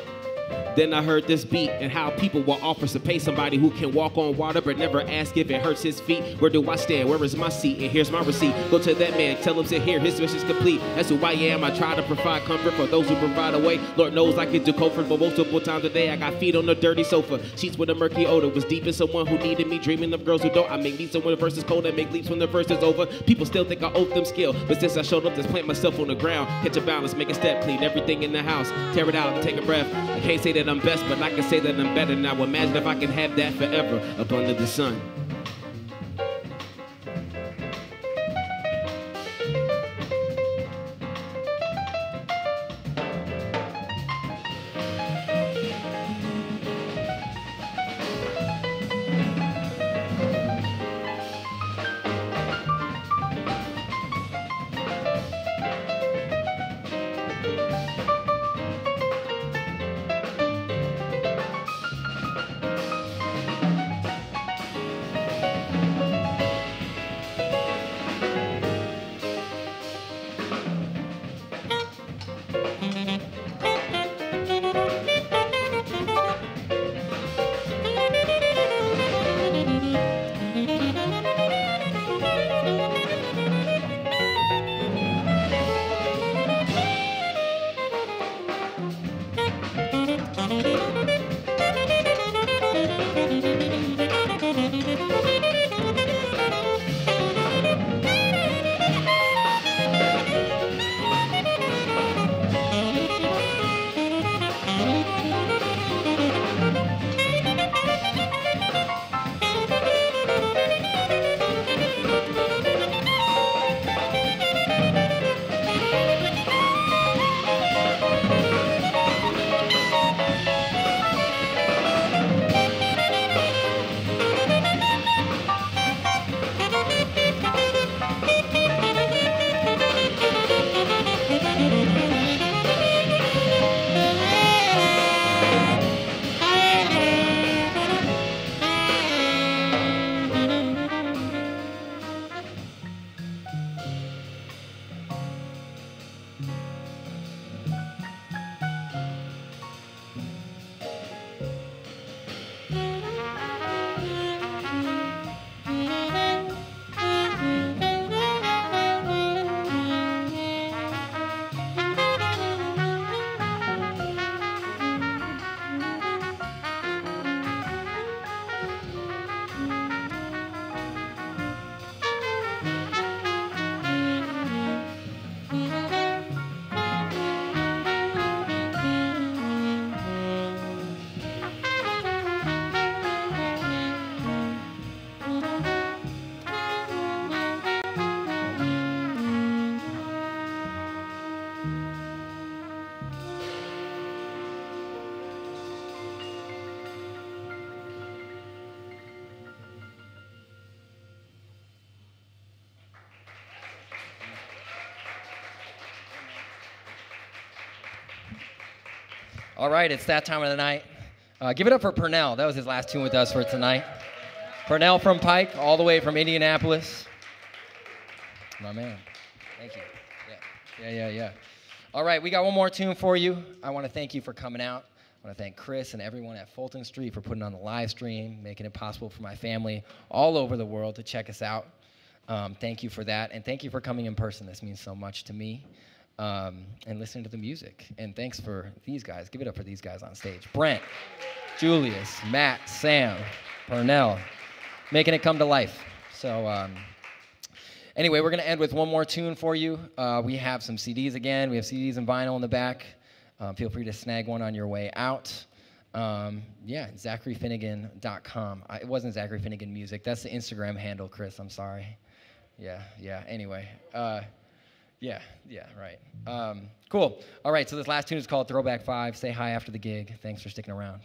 Then I heard this beat and how people will offer to pay somebody who can walk on water but never ask if it hurts his feet. Where do I stand? Where is my seat? And here's my receipt. Go to that man, tell him to hear his wish is complete. That's who I am. I try to provide comfort for those who provide away. Lord knows I can do comfort, but multiple times a day I got feet on a dirty sofa. Sheets with a murky odor was deep in someone who needed me, dreaming of girls who don't. I make beats when the verse is cold and make leaps when the verse is over. People still think I owe them skill, but since I showed up, just plant myself on the ground. Catch a balance, make a step, clean everything in the house. Tear it out, take a breath. I can't say that I'm best, but I can say that I'm better now. Imagine if I can have that forever up under the sun. All right, it's that time of the night. Uh, give it up for Pernell. That was his last tune with us for tonight. Pernell from Pike, all the way from Indianapolis. My man. Thank you. Yeah, yeah, yeah, yeah. All right, we got one more tune for you. I want to thank you for coming out. I want to thank Chris and everyone at Fulton Street for putting on the live stream, making it possible for my family all over the world to check us out. Um, thank you for that, and thank you for coming in person. This means so much to me. Um, and listening to the music. And thanks for these guys. Give it up for these guys on stage Brent, Julius, Matt, Sam, Pernell, making it come to life. So, um, anyway, we're going to end with one more tune for you. Uh, we have some CDs again. We have CDs and vinyl in the back. Um, feel free to snag one on your way out. Um, yeah, ZacharyFinnegan.com. I, it wasn't Zachary Finnegan Music. That's the Instagram handle, Chris. I'm sorry. Yeah, yeah. Anyway, uh, yeah, yeah, right. Um, cool. All right, so this last tune is called Throwback Five. Say hi after the gig. Thanks for sticking around.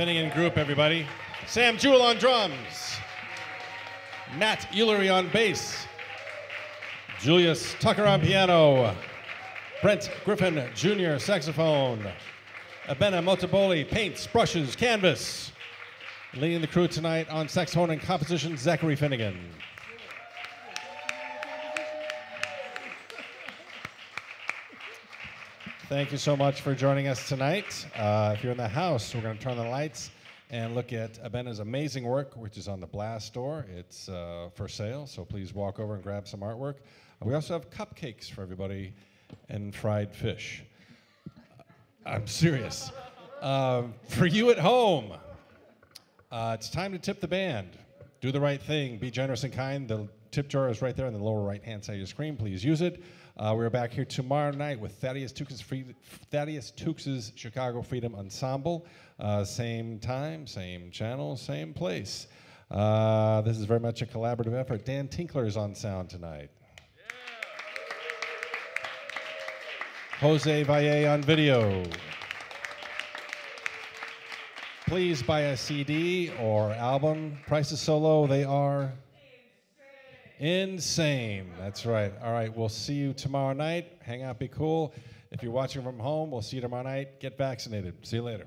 Finnegan Group, everybody. Sam Jewell on drums. Matt Ulery on bass. Julius Tucker on piano. Brent Griffin Jr. saxophone. Abena Motaboli paints, brushes, canvas. Leading the crew tonight on saxophone and composition, Zachary Finnegan. Thank you so much for joining us tonight. Uh, if you're in the house, we're going to turn the lights and look at Abena's amazing work, which is on the Blast store. It's uh, for sale, so please walk over and grab some artwork. Uh, we also have cupcakes for everybody and fried fish. I'm serious. Um, for you at home, uh, it's time to tip the band. Do the right thing. Be generous and kind. The tip jar is right there on the lower right hand side of your screen. Please use it. Uh, we're back here tomorrow night with Thaddeus Tukes' Free- Thaddeus Tukes' Chicago Freedom Ensemble. Uh, same time, same channel, same place. Uh, this is very much a collaborative effort. Dan Tinkler is on sound tonight. Jose Valle on video. Please buy a CD or album. Prices so low, they are insane. That's right. All right, we'll see you tomorrow night. Hang out, be cool. If you're watching from home, we'll see you tomorrow night. Get vaccinated. See you later.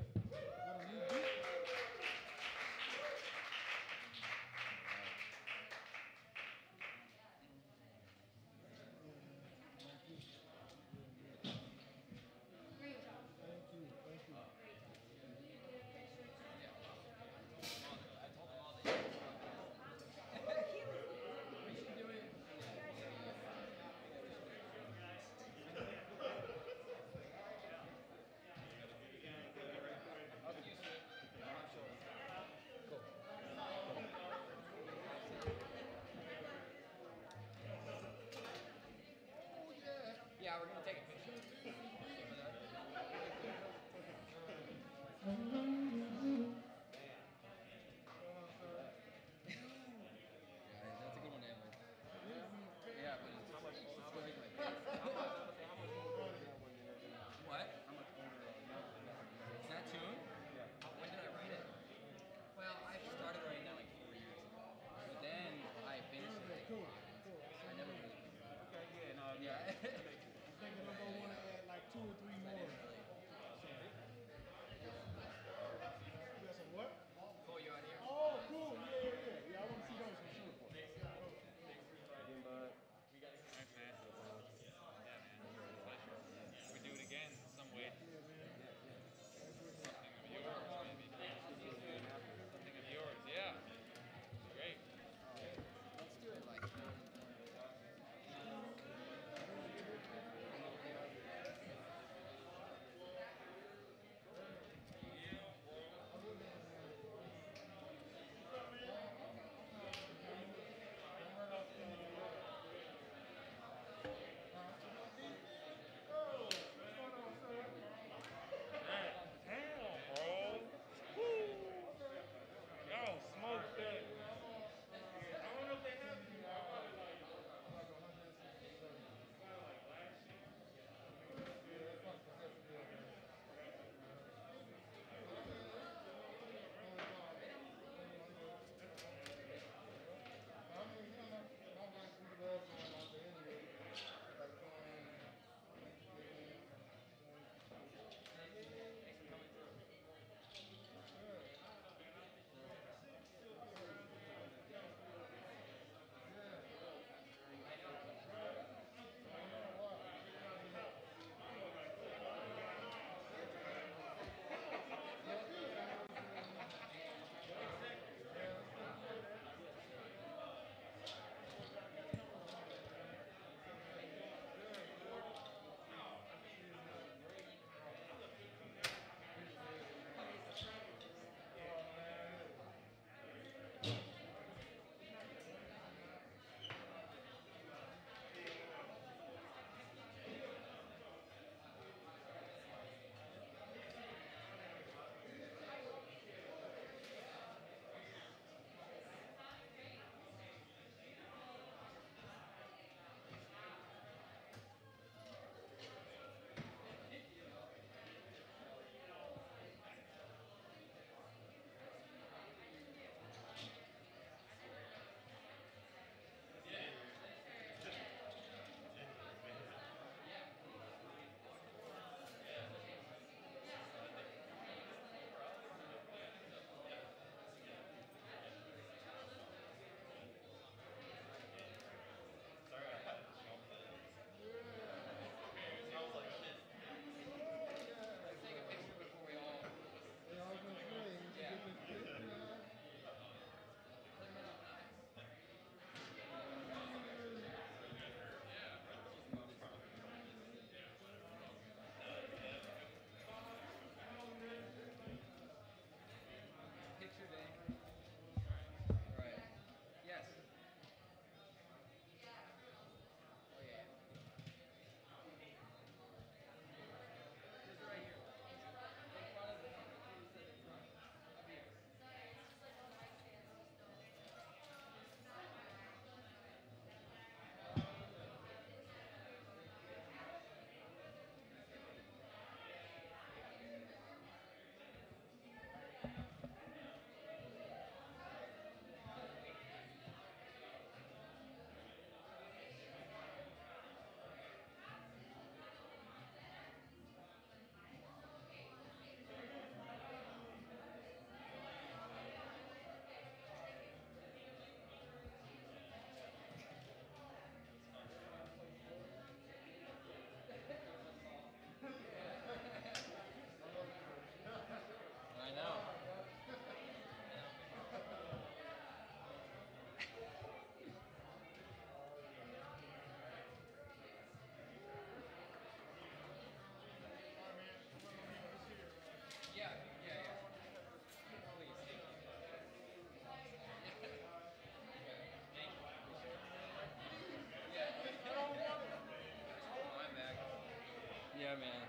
Spider-Man.